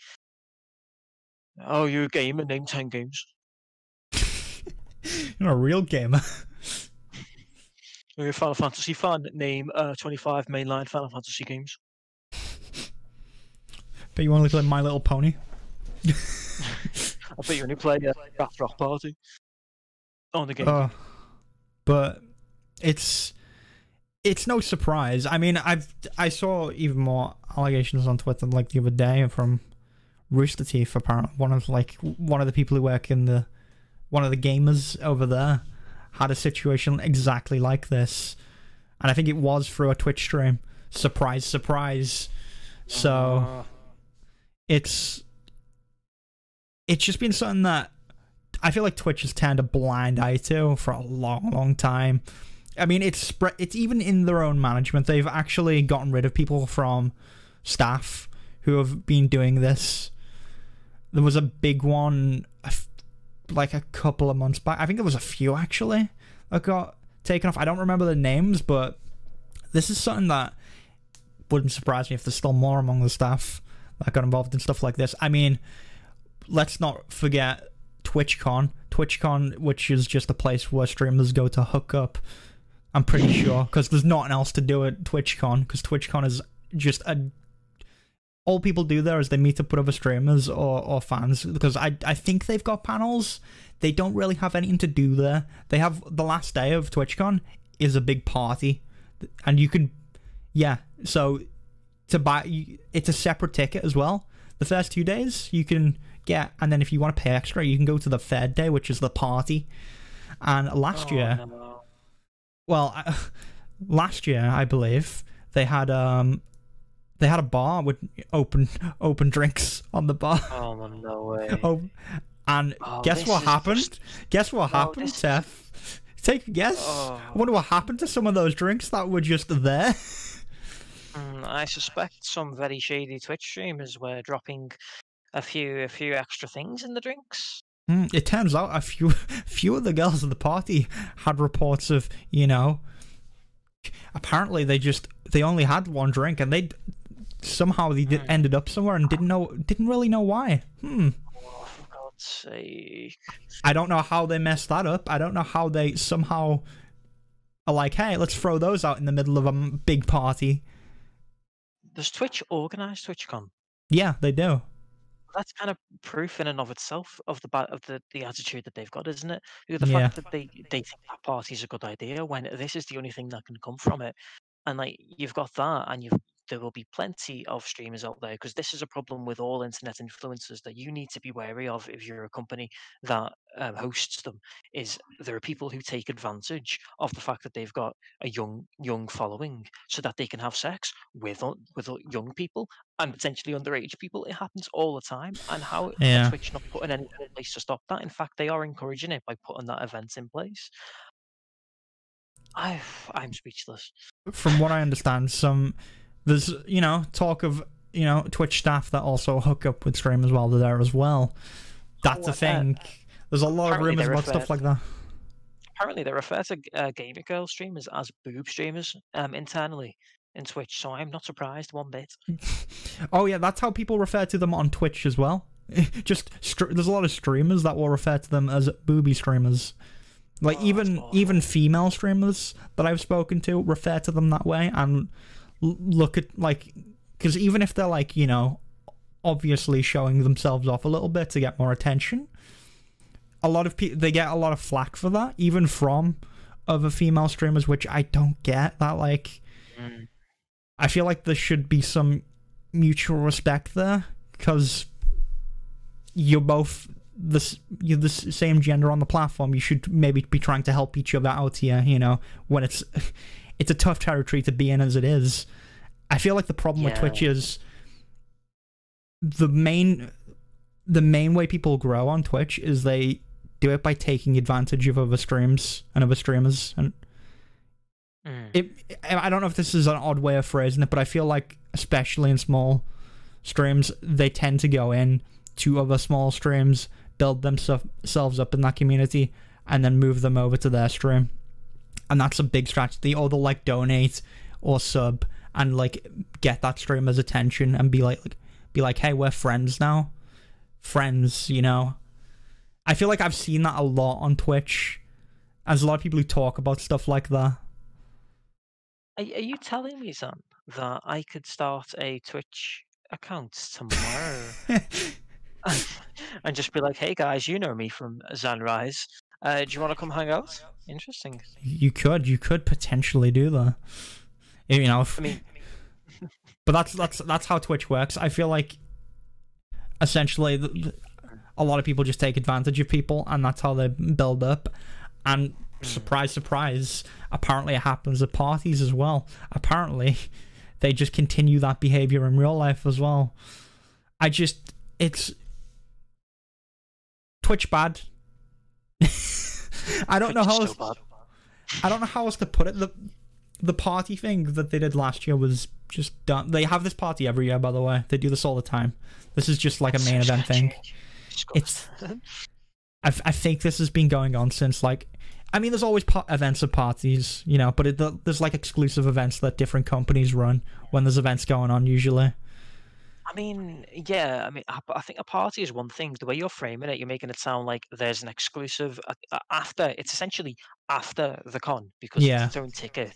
Oh, you're a gamer, name ten games. you're a real gamer You're a Final Fantasy fan, name uh, 25 mainline Final Fantasy games. but you want only play my little pony I bet you only play uh, Draft Rock Party on the game. Uh, but it's it's no surprise. I mean, I've I saw even more allegations on Twitter like the other day from Rooster Teeth. Apparently, one of like one of the people who work in the one of the gamers over there had a situation exactly like this, and I think it was through a Twitch stream. Surprise, surprise. So Uh, it's it's just been something that I feel like Twitch has turned a blind eye to for a long, long time. I mean, it's spread. It's even in their own management. They've actually gotten rid of people from staff who have been doing this. There was a big one, like a couple of months back. I think there was a few actually that got taken off. I don't remember the names, but this is something that wouldn't surprise me if there's still more among the staff that got involved in stuff like this. I mean, let's not forget TwitchCon. TwitchCon, which is just a place where streamers go to hook up I'm pretty sure because there's nothing else to do at TwitchCon because TwitchCon is just a all people do there is they meet up with other streamers or, or fans because I I think they've got panels. They don't really have anything to do there. They have the last day of TwitchCon is a big party, and you can, yeah. So to buy, it's a separate ticket as well. The first two days you can get, and then if you want to pay extra, you can go to the third day, which is the party. And last Oh, year, no. well, last year I believe they had um they had a bar with open open drinks on the bar. Oh no, way. Oh, and Oh, guess what happened? just- Guess what No, happened, this Seth? Take a guess. Oh. I wonder what happened to some of those drinks that were just there. Mm, I suspect some very shady Twitch streamers were dropping a few a few extra things in the drinks. Hmm, it turns out a few few of the girls at the party had reports of you know. Apparently, they just they only had one drink, and they somehow they did, Hmm. ended up somewhere and didn't know didn't really know why. Hmm. Oh, for God's sake! I don't know how they messed that up. I don't know how they somehow are like, hey, let's throw those out in the middle of a m- big party. Does Twitch organise TwitchCon? Yeah, they do. That's kind of proof in and of itself of the of the, the attitude that they've got, isn't it? Because the Yeah. fact that they they think that party's a good idea when this is the only thing that can come from it, and like you've got that, and you've there will be plenty of streamers out there because this is a problem with all internet influencers that you need to be wary of if you're a company that um, hosts them. Is there are people who take advantage of the fact that they've got a young young following so that they can have sex with with young people and potentially underage people. It happens all the time. And how Yeah. Twitch not putting anything in place to stop that? In fact, they are encouraging it by putting that event in place. I I'm speechless. From what I understand, some there's you know talk of you know Twitch staff that also hook up with streamers while they're there as well. That's Oh, a thing. There's a lot of rumors about stuff like that. Apparently, they refer to uh, gamer girl streamers as boob streamers um, internally in Twitch. So I'm not surprised one bit. Oh yeah, that's how people refer to them on Twitch as well. Just there's a lot of streamers that will refer to them as booby streamers. Like Oh, even even female streamers that I've spoken to refer to them that way and look at like because even if they're like you know obviously showing themselves off a little bit to get more attention, a lot of people they get a lot of flack for that even from other female streamers, which I don't get. That like Mm. I feel like there should be some mutual respect there because you're both the s- you're the same gender on the platform. You should maybe be trying to help each other out here. You know, when it's it's a tough territory to be in as it is. I feel like the problem with Twitch is the main the main way people grow on Twitch is they do it by taking advantage of other streams and other streamers and Mm. it I don't know if this is an odd way of phrasing it, but I feel like especially in small streams, they tend to go in to other small streams, build themselves up in that community, and then move them over to their stream. And that's a big strategy. Or they'll like donate or sub and like get that streamer's attention and be like, like be like, hey, we're friends now. Friends, you know. I feel like I've seen that a lot on Twitch. There's a lot of people who talk about stuff like that. Are, are you telling me, son, that I could start a Twitch account tomorrow and just be like, "Hey guys, you know me from Zanrise. Uh, do you want to come hang out?" Interesting. You could, you could potentially do that. You know, if- I mean, but that's that's that's how Twitch works. I feel like essentially a lot of people just take advantage of people, and that's how they build up. And surprise, surprise, apparently it happens at parties as well. Apparently, they just continue that behavior in real life as well. I just, it's Twitch bad. I don't know how else, so. I don't know how else to put it. The the party thing that they did last year was just done. They have this party every year, by the way. They do this all the time. This is just like a main event thing. It's- I, I think this has been going on since like I mean there's always pa- events of parties you know but it, there's like exclusive events that different companies run when there's events going on usually I mean, yeah. I mean, I, I think a party is one thing. The way you're framing it, you're making it sound like there's an exclusive uh, after. It's essentially after the con because Yeah. it's its own ticket.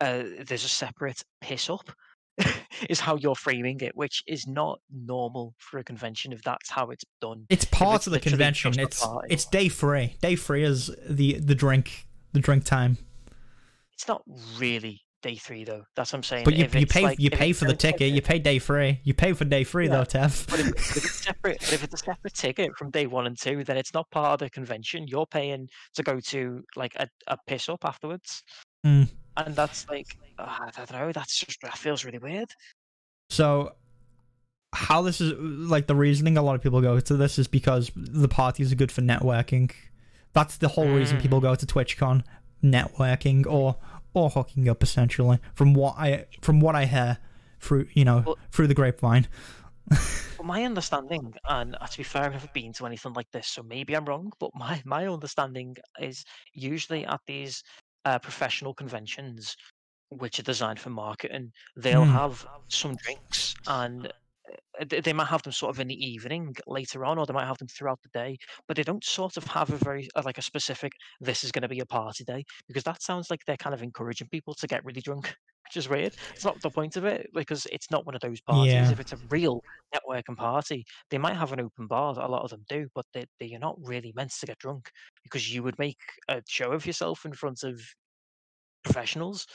Uh, there's a separate piss up. is how you're framing it, which is not normal for a convention if that's how it's done. It's part it's of the literally convention. just a It's party. it's day three. Day three is the the drink the drink time. It's not really day three though. That's what I'm saying. But you, you pay like- you pay for the ticket. You pay day three. You pay for day three Yeah. though, Tef. But if, if it's separate, but if it's a separate ticket from day one and two, then it's not part of the convention. You're paying to go to like a, a piss up afterwards, Hmm. and that's like uh, I don't know. That's just that feels really weird. So, how this is like the reasoning a lot of people go to this is because the parties are good for networking. That's the whole reason Mm. people go to TwitchCon, networking or or hooking up essentially. From what I from what I hear through you know Well- through the grapevine. But my understanding, and uh, to be fair, I've never been to anything like this, so maybe I'm wrong. But my my understanding is usually at these uh, professional conventions, which are designed for marketing, they'll Hmm. have some drinks and. Uh, They might have them sort of in the evening later on, or they might have them throughout the day. But they don't sort of have a very uh, like a specific. This is going to be a party day because that sounds like they're kind of encouraging people to get really drunk, which is weird. It's not the point of it because it's not one of those parties. Yeah. If it's a real networking party, they might have an open bar. A lot of them do, but they, they are not really meant to get drunk because you would make a show of yourself in front of professionals.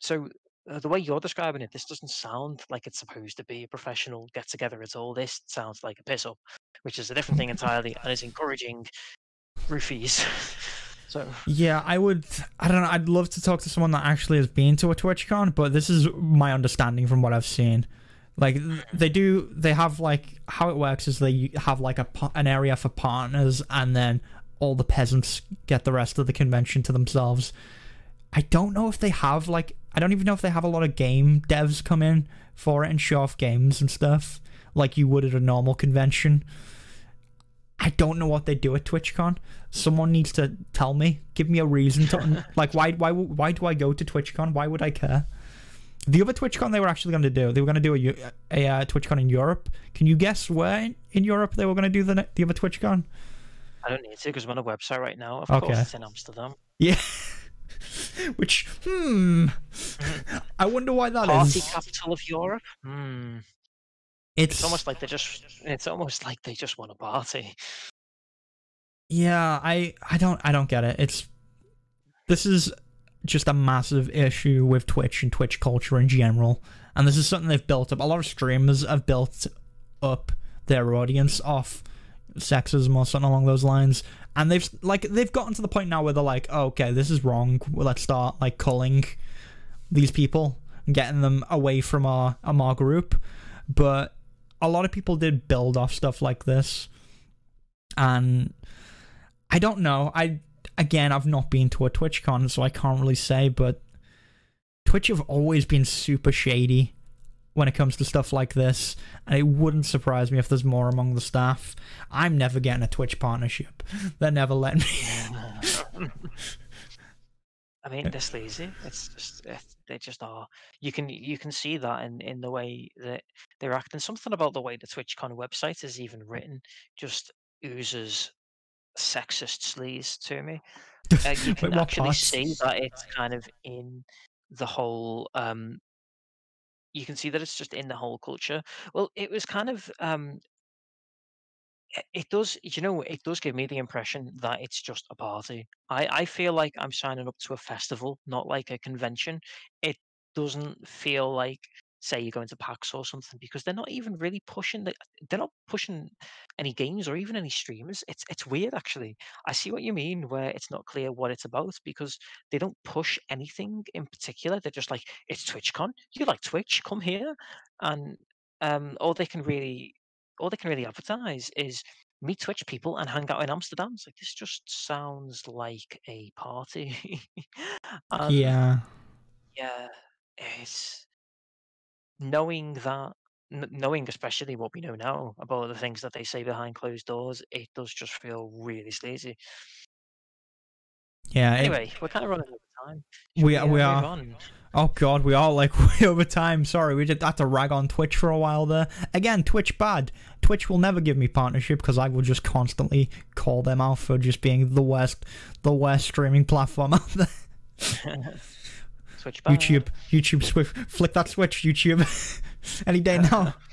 So Uh, the way you're describing it, this doesn't sound like it's supposed to be a professional get together at all. This sounds like a piss up, which is a different thing entirely, and is encouraging roofies. so Yeah, I would. I don't know. I'd love to talk to someone that actually has been to a TwitchCon, but this is my understanding from what I've seen. Like they do, they have like how it works is they have like a an area for partners, and then all the peasants get the rest of the convention to themselves. I don't know if they have like I don't even know if they have a lot of game devs come in for it and show off games and stuff like you would at a normal convention. I don't know what they do at TwitchCon. Someone needs to tell me, give me a reason to like why why why do I go to TwitchCon? Why would I care? The other TwitchCon they were actually going to do, they were going to do a, Eu- a uh, TwitchCon in Europe. Can you guess where in, in Europe they were going to do the the other TwitchCon? I don't need to because I'm on a website right now. Of Okay. course, it's in Amsterdam. Yeah. Which hmm, I wonder why that is. Party capital of Europe. Hmm. It's, It's almost like they just. It's almost like they just want a party. Yeah, I I don't I don't get it. It's this is just a massive issue with Twitch and Twitch culture in general. And this is something they've built up. A lot of streamers have built up their audience off sexism or something along those lines. And they've like they've gotten to the point now where they're like, oh, okay, this is wrong. Let's start like culling these people and getting them away from our, um, our group. But a lot of people did build off stuff like this. And I don't know. I again, I've not been to a TwitchCon, so I can't really say. But Twitch have always been super shady when it comes to stuff like this, and it wouldn't surprise me if there's more among the staff. I'm never getting a Twitch partnership. They're never letting me. I mean, they're sleazy. It's just they just are. You can you can see that in in the way that they're acting. Something about the way the TwitchCon website is even written just oozes sexist sleaze to me. Uh, you can what actually parts? see that it's kind of in the whole. Um, you can see that it's just in the whole culture. Well, it was kind of um, it- does you know it does give me the impression that it's just a party i i feel like i'm signing up to a festival not like a convention it doesn't feel like say you're going to pax or something because they're not even really pushing the, they're not pushing any games or even any streamers it's it's weird actually i see what you mean where it's not clear what it's about because they don't push anything in particular they're just like it's twitchcon you like twitch come here and um all they can really all they can really advertise is meet Twitch people and hang out in Amsterdam. It's like this just sounds like a party. and yeah. yeah, it's knowing that, knowing especially what we know now about the things that they say behind closed doors, it does just feel really sleazy. Yeah. it- Anyway, we're kind of running out of time. Should we uh, we are. on? Oh god, we are like way over time. Sorry, we just had to rag on Twitch for a while there. Again, Twitch bad. Twitch will never give me partnership because I will just constantly call them out for just being the worst, the worst streaming platform out there. Switch back. YouTube, YouTube, swift, flick that switch, YouTube, any day now.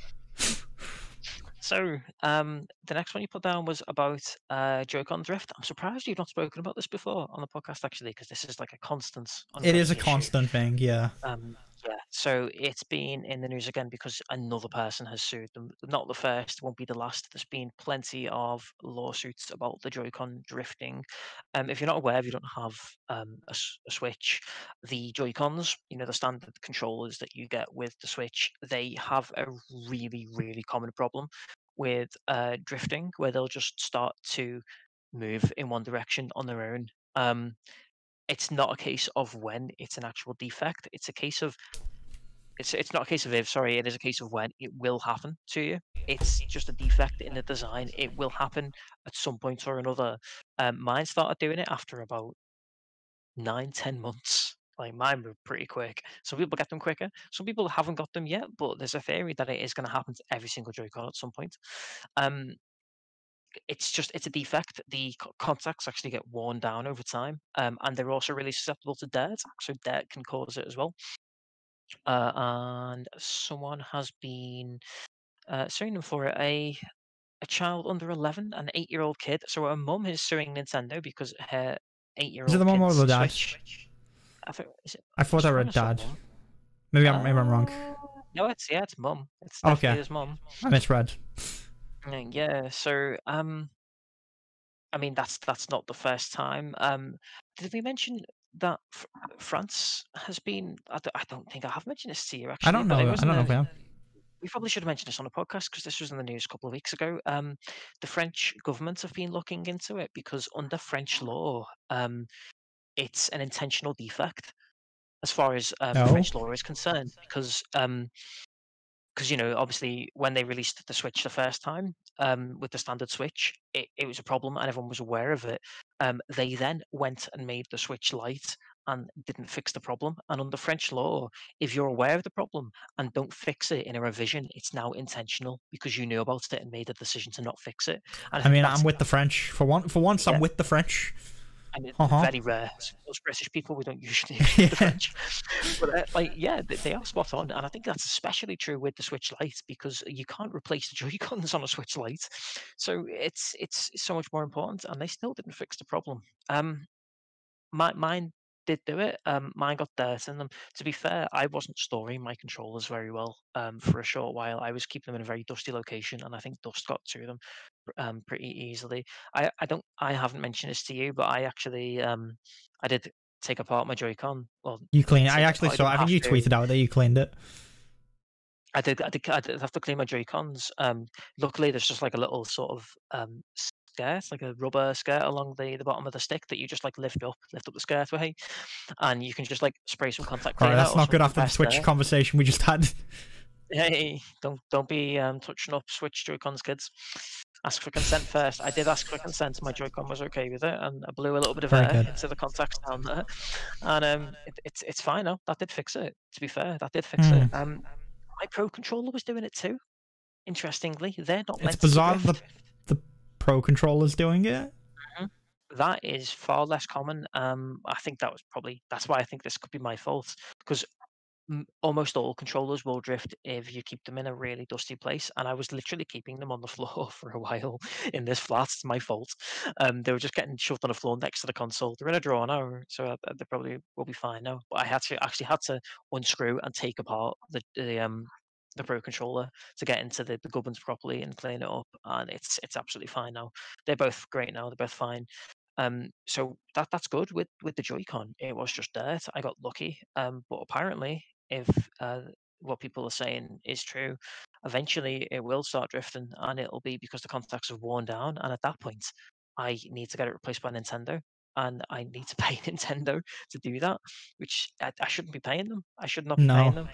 So, um, the next one you put down was about uh, Joy-Con drift. I'm surprised you've not spoken about this before on the podcast, actually, because this is like a constant. It is a issue. constant thing, yeah. Um, yeah, so it's been in the news again because another person has sued them. Not the first, won't be the last. There's been plenty of lawsuits about the Joy-Con drifting. Um, if you're not aware, if you don't have um, a, a Switch, the Joy-Cons, you know, the standard controllers that you get with the Switch, they have a really, really common problem with uh, drifting, where they'll just start to move in one direction on their own. Um, it's not a case of when it's an actual defect. It's a case of it's it's not a case of if. Sorry, it is a case of when it will happen to you. It's just a defect in the design. It will happen at some point or another. Um, mine started doing it after about nine, ten months. Like mine were pretty quick. Some people get them quicker. Some people haven't got them yet, but there's a theory that it is going to happen to every single Joy-Con at some point. Um, it's just it's a defect. The contacts actually get worn down over time, um, and they're also really susceptible to dirt. So dirt can cause it as well. Uh, and someone has been uh, suing them for it. A a child under eleven, an eight-year-old kid. So a mum is suing Nintendo because her eight-year-old. Is it the mum or the dad? Switch- I thought, it, I thought I read dad. Maybe I'm, maybe I'm wrong. Uh, No, it's yeah, it's mum. It's Okay. his mum. I misread. Uh, Yeah, so um, I mean that's that's not the first time. Um, did we mention that Fr- France has been? I don't, I don't think I have mentioned this to you actually. I don't but it know. was I in don't know if I we probably should have mentioned this on a podcast because this was in the news a couple of weeks ago. Um, the French government have been looking into it because under French law, um, it's an intentional defect as far as um, Oh. French law is concerned. Because um, because you know obviously when they released the Switch the first time um, with the standard Switch, it, it was a problem and everyone was aware of it. Um, they then went and made the Switch Lite and didn't fix the problem. And under French law, if you're aware of the problem and don't fix it in a revision, it's now intentional because you knew about it and made a decision to not fix it. And I mean, I'm with the French for one. For once, Yeah. I'm with the French. And it's Uh-huh. very rare. Us British people, we don't usually agree the French. But uh, like, yeah, they, they are spot on, and I think that's especially true with the Switch Lite because you can't replace the Joy Cons on a Switch Lite, so it's it's so much more important. And they still didn't fix the problem. Um, my mine did do it. Um, mine got dirt in them. To be fair, I wasn't storing my controllers very well. Um, for a short while, I was keeping them in a very dusty location, and I think dust got to them um pretty easily. I I don't I haven't mentioned this to you, but I actually um I did take apart my Joy-Con. Well, You clean. I actually apart, saw. I think you to. tweeted out that you cleaned it. I did I did I did have to clean my Joy-Cons. Um, luckily there's just like a little sort of um skirt, like a rubber skirt along the the bottom of the stick that you just like lift up, lift up the skirt way, and you can just like spray some contact All right, that's not good after the Switch air. conversation we just had. Hey, don't don't be um, touching up Switch Joy-Cons, kids. Ask for consent first. I did ask for consent, my Joy-Con was okay with it, and I blew a little bit of Very air good. into the contacts down there, and um, it, it's it's fine now. That did fix it. To be fair, that did fix Hmm. it. Um, my Pro controller was doing it too. Interestingly, they're not. It's meant bizarre the pro controller's doing it. that is far less common. Um, I think that was probably that's why I think this could be my fault because m- almost all controllers will drift if you keep them in a really dusty place. And I was literally keeping them on the floor for a while in this flat. It's my fault. Um, they were just getting shoved on the floor next to the console. They're in a drawer now, so uh, they probably will be fine now. But I had to actually had to unscrew and take apart the the um the Pro controller to get into the, the gubbins properly and clean it up, and it's it's absolutely fine now. They're both great now. They're both fine. Um, so that that's good with with the Joy-Con. It was just dirt. I got lucky. Um, but apparently, if uh, what people are saying is true, eventually it will start drifting, and it'll be because the contacts have worn down. And at that point, I need to get it replaced by Nintendo, and I need to pay Nintendo to do that, which I, I shouldn't be paying them. I should not be No. paying them.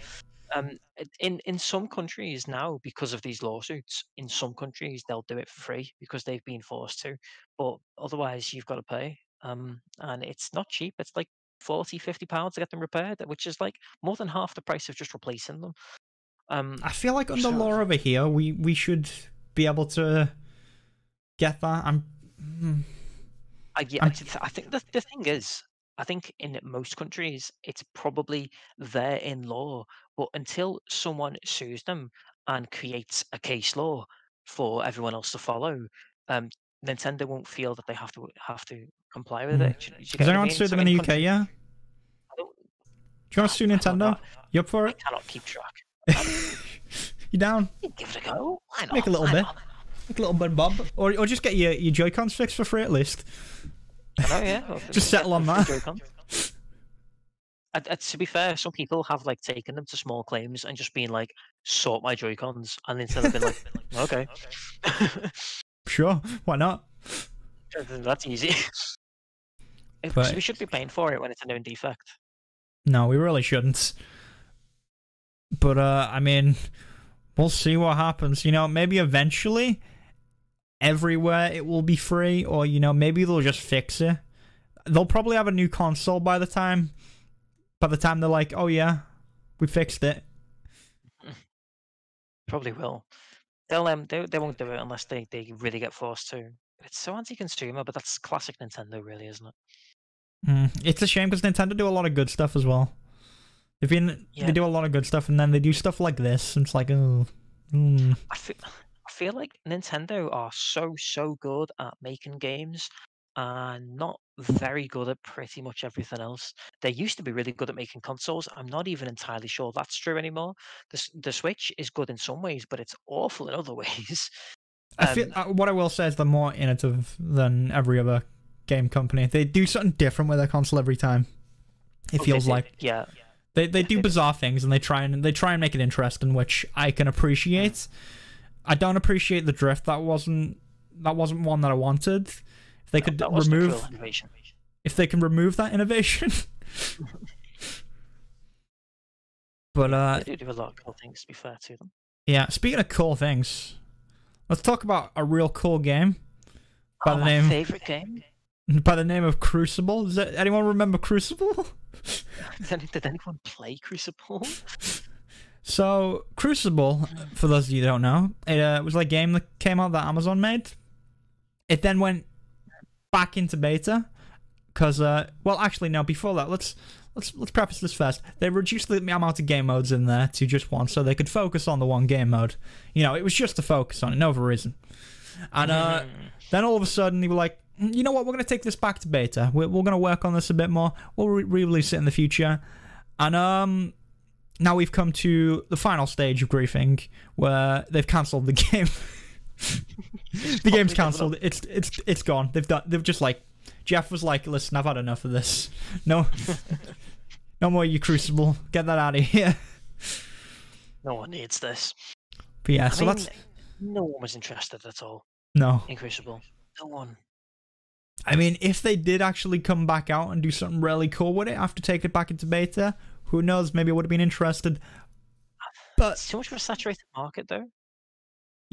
Um, in in some countries now, because of these lawsuits, in some countries they'll do it for free because they've been forced to, but otherwise you've got to pay. Um, and it's not cheap. It's like 40, 50 pounds to get them repaired, which is like more than half the price of just replacing them. Um, I feel like under So- law over here, we we should be able to get that. I'm. hmm. I, yeah, I'm- I think the, the thing is, I think in most countries it's probably there in law, but until someone sues them and creates a case law for everyone else to follow, um, Nintendo won't feel that they have to have to comply with Mm. it. Do you- do you get Has I anyone mean? sued them in the UK? countries- Yeah. Don't- you want to sue Nintendo? You up for it? I cannot keep track. you down? Give it a go. Why not? Make a little Why bit. not? Make a little bit, Bob, or or just get your your Joy-Cons fixed for free at least. I know, yeah. Just settle on that. Joy-Cons. And, and to be fair, some people have like taken them to small claims and just been like, "Sort my Joy Cons," and instead of been like, "Okay, Sure, why not? that's easy." But- we should be paying for it when it's a known defect. No, we really shouldn't. But uh I mean, we'll see what happens. You know, maybe eventually everywhere it will be free or you know, maybe they'll just fix it. They'll probably have a new console by the time by the time they're like, "Oh yeah, we fixed it." Probably will. They'll um they, they won't do it unless they, they really get forced to. It's so anti-consumer, but that's classic Nintendo, really, isn't it? Mm, it's a shame because Nintendo do a lot of good stuff as well. They've been Yeah. they do a lot of good stuff and then they do stuff like this and it's like, "Oh, mm. I feel, I feel like Nintendo are so so good at making games and not very good at pretty much everything else. They used to be really good at making consoles. I'm not even entirely sure that's true anymore. The the Switch is good in some ways, but it's awful in other ways. I feel Um, uh, what I will say is they're more innovative than every other game company. They do something different with their console every time. It Oh, feels like yeah, they they do bizarre things and they try and they try and make it interesting, which I can appreciate. I don't appreciate the drift. That wasn't that wasn't one that I wanted. They could that the remove innovation. if they can remove that innovation. but uh They do do a lot of cool things. To be fair to them. yeah, speaking of cool things, let's talk about a real cool game by oh, the my name favorite game. by the name of Crucible. Does that, anyone remember Crucible? Did, did anyone play Crucible? So Crucible, for those of you that don't know, it uh, was like a game that came out that Amazon made. It then went back into beta because, uh, well, actually, no. Before that, let's let's let's preface this first. They reduced the amount of game modes in there to just one, so they could focus on the one game mode. You know, it was just to focus on it, no other reason. And uh, Mm. then all of a sudden, they were like, "Mm, you know what? We're going to take this back to beta. We're, we're going to work on this a bit more. We'll re- release it in the future. And um, now we've come to the final stage of griefing, where they've cancelled the game. The game's cancelled. It's it's it's gone. They've done. They've just like Jeff was like, listen, I've had enough of this. No, no more you Crucible. Get that out of here. no one needs this. But yeah, I so mean, that's no one was interested at all no. in Crucible. No one. I mean, if they did actually come back out and do something really cool with it after taking it back into beta, who knows? Maybe I would have been interested. Uh, but It's too much of a saturated market, though.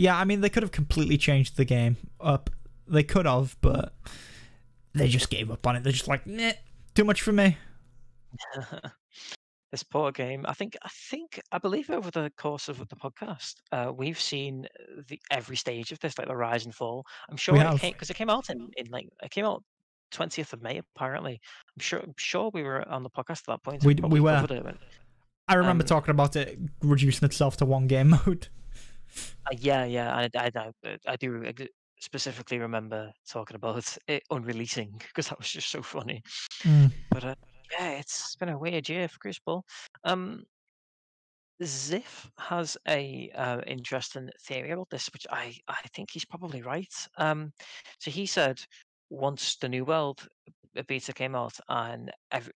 Yeah, I mean, they could have completely changed the game up. They could have, but they just gave up on it. They're just like, nah, too much for me. this poor game. I think. I think. I believe over the course of the podcast, uh, we've seen the every stage of this, like the rise and fall. I'm sure We it have. came because it came out in, in like it came out 20th of May. Apparently, I'm sure. I'm sure we were on the podcast at that point. We- we were. I remember Um, talking about it reducing itself to one game mode. Uh, yeah, yeah, I, I, I, I do ex- specifically remember talking about it unreleasing because that was just so funny. Mm. But uh, yeah, it's been a weird year for Crucible. Um, Ziff has a uh, interesting theory about this, which I, I think he's probably right. Um, so he said once the New World uh, beta came out and ev-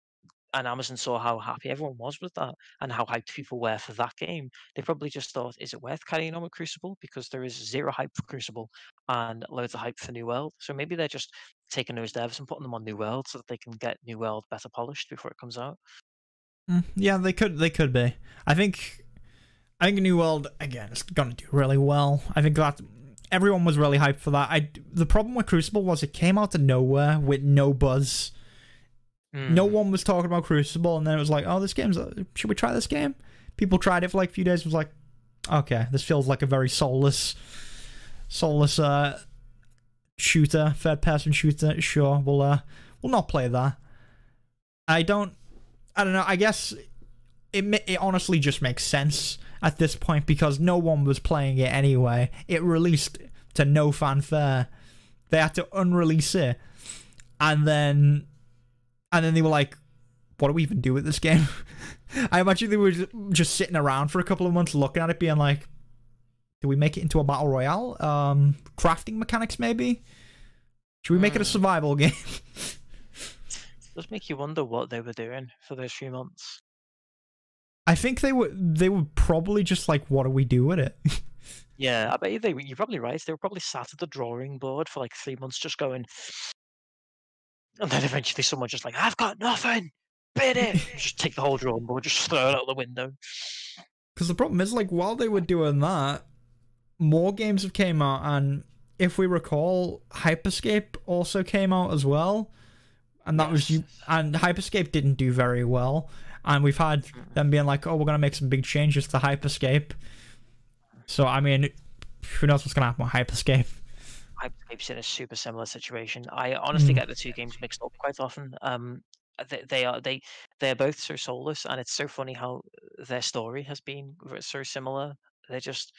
and Amazon saw how happy everyone was with that and how hyped people were for that game, they probably just thought, is it worth carrying on with Crucible? Because there is zero hype for Crucible and loads of hype for New World. So maybe they're just taking those devs and putting them on New World so that they can get New World better polished before it comes out. Mm, Yeah, they could. They could be. I think. I think New World again is going to do really well. I think that everyone was really hyped for that. I the problem with Crucible was it came out of nowhere with no buzz. No Mm. one was talking about Crucible, and then it was like, oh, this game's. Should we try this game? People tried it for like a few days. Was like, okay, this feels like a very soulless, soulless uh, shooter, third person shooter. Sure, we'll uh, we'll not play that. I don't. I don't know. I guess it it honestly just makes sense at this point because no one was playing it anyway. It released to no fanfare. They had to unrelease it, and then and then they were like, "What do we even do with this game?" I imagine they were just sitting around for a couple of months looking at it, being like, "Do we make it into a battle royale? Um, crafting mechanics, maybe? Should we make it a Hmm. survival game?" does make you wonder what they were doing for those few months. I think they were they were probably just like, "What do we do with it?" Yeah, I bet you they. You're probably right. They were probably sat at the drawing board for like three months, just going. And then eventually, someone just like, "I've got nothing, bid it." just take the whole drawing board, just throw it out the window. Because the problem is, like, while they were doing that, more games have came out, and if we recall, Hyperscape also came out as well, and that was And Hyperscape didn't do very well, and we've had them being like, "Oh, we're gonna make some big changes to Hyperscape." So I mean, who knows what's gonna happen with Hyperscape? Hyperscape's in a super similar situation. I honestly Mm. get the two games mixed up quite often. Um, they, they are they they're both so soulless, and it's so funny how their story has been so similar. They're just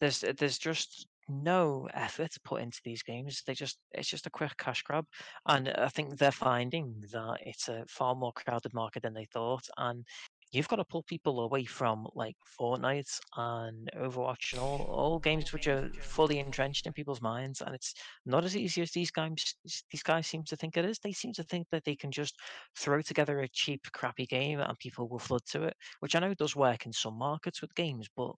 there's there's just no effort put into these games. They just it's just a quick cash grab, and I think they're finding that it's a far more crowded market than they thought, and you've got to pull people away from like Fortnite and Overwatch and all, all games which are fully entrenched in people's minds, and it's not as easy as these guys these guys seem to think it is. They seem to think that they can just throw together a cheap, crappy game and people will flood to it, which I know does work in some markets with games, but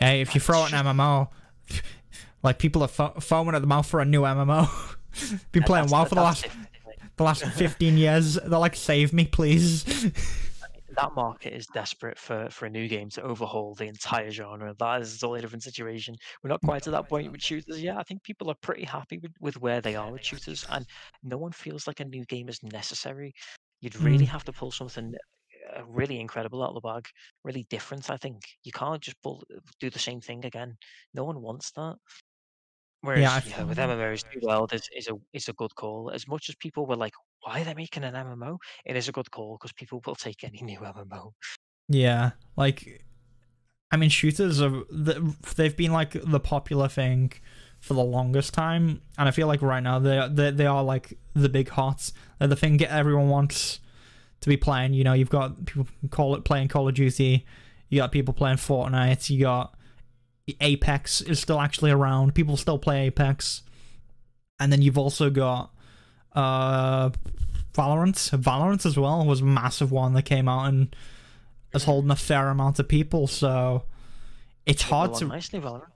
Yeah, if you throw an MMO, like people are fo- foaming at the mouth for a new MMO. Been playing WoW for the last different, isn't it? the last 15 years. They're like, save me, please. That market is desperate for, for a new game to overhaul the entire genre. That is a totally different situation. We're not quite to that point with shooters yet. I think people are pretty happy with, with where they are with shooters, and no one feels like a new game is necessary. You'd really Mm. have to pull something uh, really incredible out of the bag, really different. I think you can't just pull do the same thing again. No one wants that. Whereas I yeah, with MMOs, New World is, is a is a good call. As much as people were like, "Why are they making an MMO?" It is a good call because people will take any new MMO. Yeah, like, I mean, shooters are th- they've been like the popular thing for the longest time, and I feel like right now they they they are like the big hots. They're the thing everyone wants to be playing. You know, you've got people call it playing Call of Duty. You got people playing Fortnite. You got Apex is still actually around. People still play Apex, and then you've also got uh Valorant. Valorant as well was a massive one that came out and is holding a fair amount of people. So it's hard to nicely Valorant.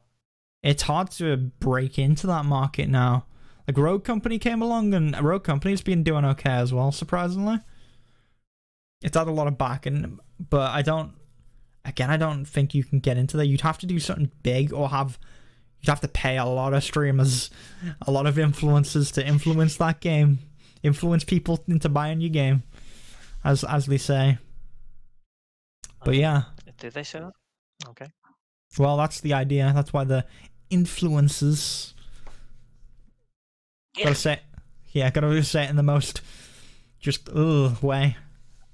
it's hard to break into that market now. Like Rogue Company came along, and Rogue Company's been doing okay as well, surprisingly. It's had a lot of backing, but I don't. Again, I don't think you can get into that. You'd have to do something big, or have you'd have to pay a lot of streamers, a lot of influencers to influence that game, influence people into buying your game, as as they say. But yeah, Did they say that? Okay. well, that's the idea. That's why the influencers Yeah. Gotta say, yeah, gotta say it in the most just ugh way.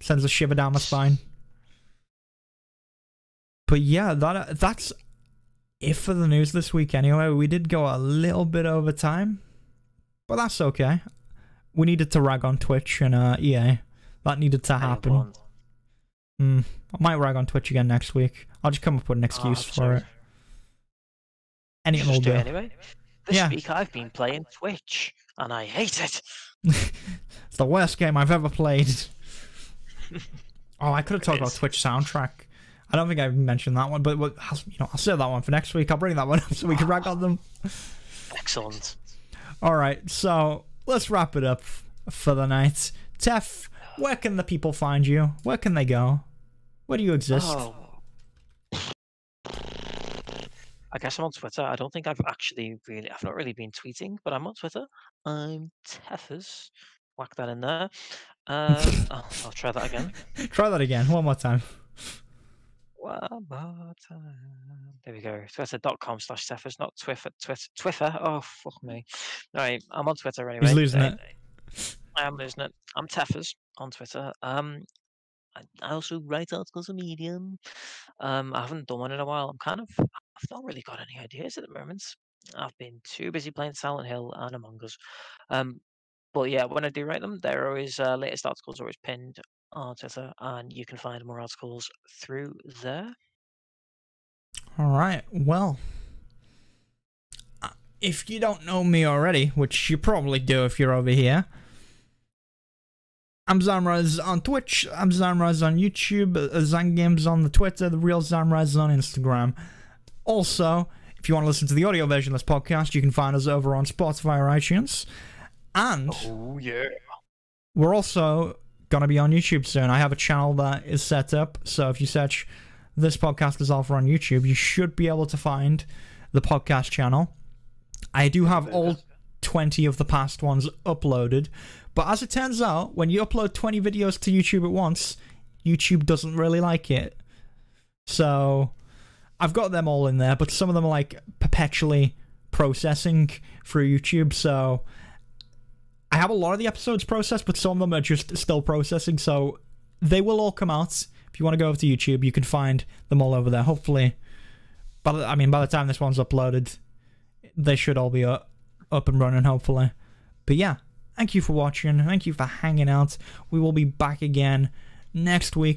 Sends a shiver down my spine. But yeah, that that's it for the news this week. Anyway, we did go a little bit over time, but that's okay. We needed to rag on Twitch and uh, EA. That needed to happen. Mm, I might rag on Twitch again next week. I'll just come up with an Ah, excuse I'm for it. Anything will Just do do. it anyway. This Yeah. week I've been playing Twitch and I hate it. it's the worst game I've ever played. oh, I could have talked about. Twitch soundtrack. I don't think I mentioned that one, but you know, I'll save that one for next week. I'll bring that one up so we can rag on them. Excellent. All right, so let's wrap it up for the night. Tef, where can the people find you? Where can they go? Where do you exist? Oh. I guess I'm on Twitter. I don't think I've actually really, I've not really been tweeting, but I'm on Twitter. I'm Teffers. whack that in there. Um, I'll, I'll try that again. Try that again, one more time. One more time. There we go. Twitter.com slash Teffers, not Twitter. Twitter. Twitter. Oh, fuck me. All right, I'm on Twitter anyway. He's losing Uh, it. I am losing it. I'm Teffers on Twitter. Um, I, I also write articles on Medium. Um, I haven't done one in a while. I'm kind of, I've not really got any ideas at the moment. I've been too busy playing Silent Hill and Among Us. Um, but yeah, when I do write them, they're always uh, latest articles are always pinned on Twitter, and you can find more articles through there. All right. Well, uh, if you don't know me already, which you probably do if you're over here, I'm Zanrise on Twitch. I'm Zanrise on YouTube. uh, Zangames on the Twitter. The real Zanrise on Instagram. Also, if you want to listen to the audio version of this podcast, you can find us over on Spotify or iTunes. And Oh yeah. we're also to be on YouTube soon. I have a channel that is set up. So if you search this podcast is Alpha on YouTube, you should be able to find the podcast channel. I do have all 20 of the past ones uploaded. But as it turns out, when you upload 20 videos to YouTube at once, YouTube doesn't really like it. So I've got them all in there, but some of them are like perpetually processing through YouTube. So I have a lot of the episodes processed, but some of them are just still processing. So they will all come out. If you want to go over to YouTube, you can find them all over there. Hopefully, but I mean, by the time this one's uploaded, they should all be up, up and running. Hopefully, but yeah, thank you for watching. Thank you for hanging out. We will be back again next week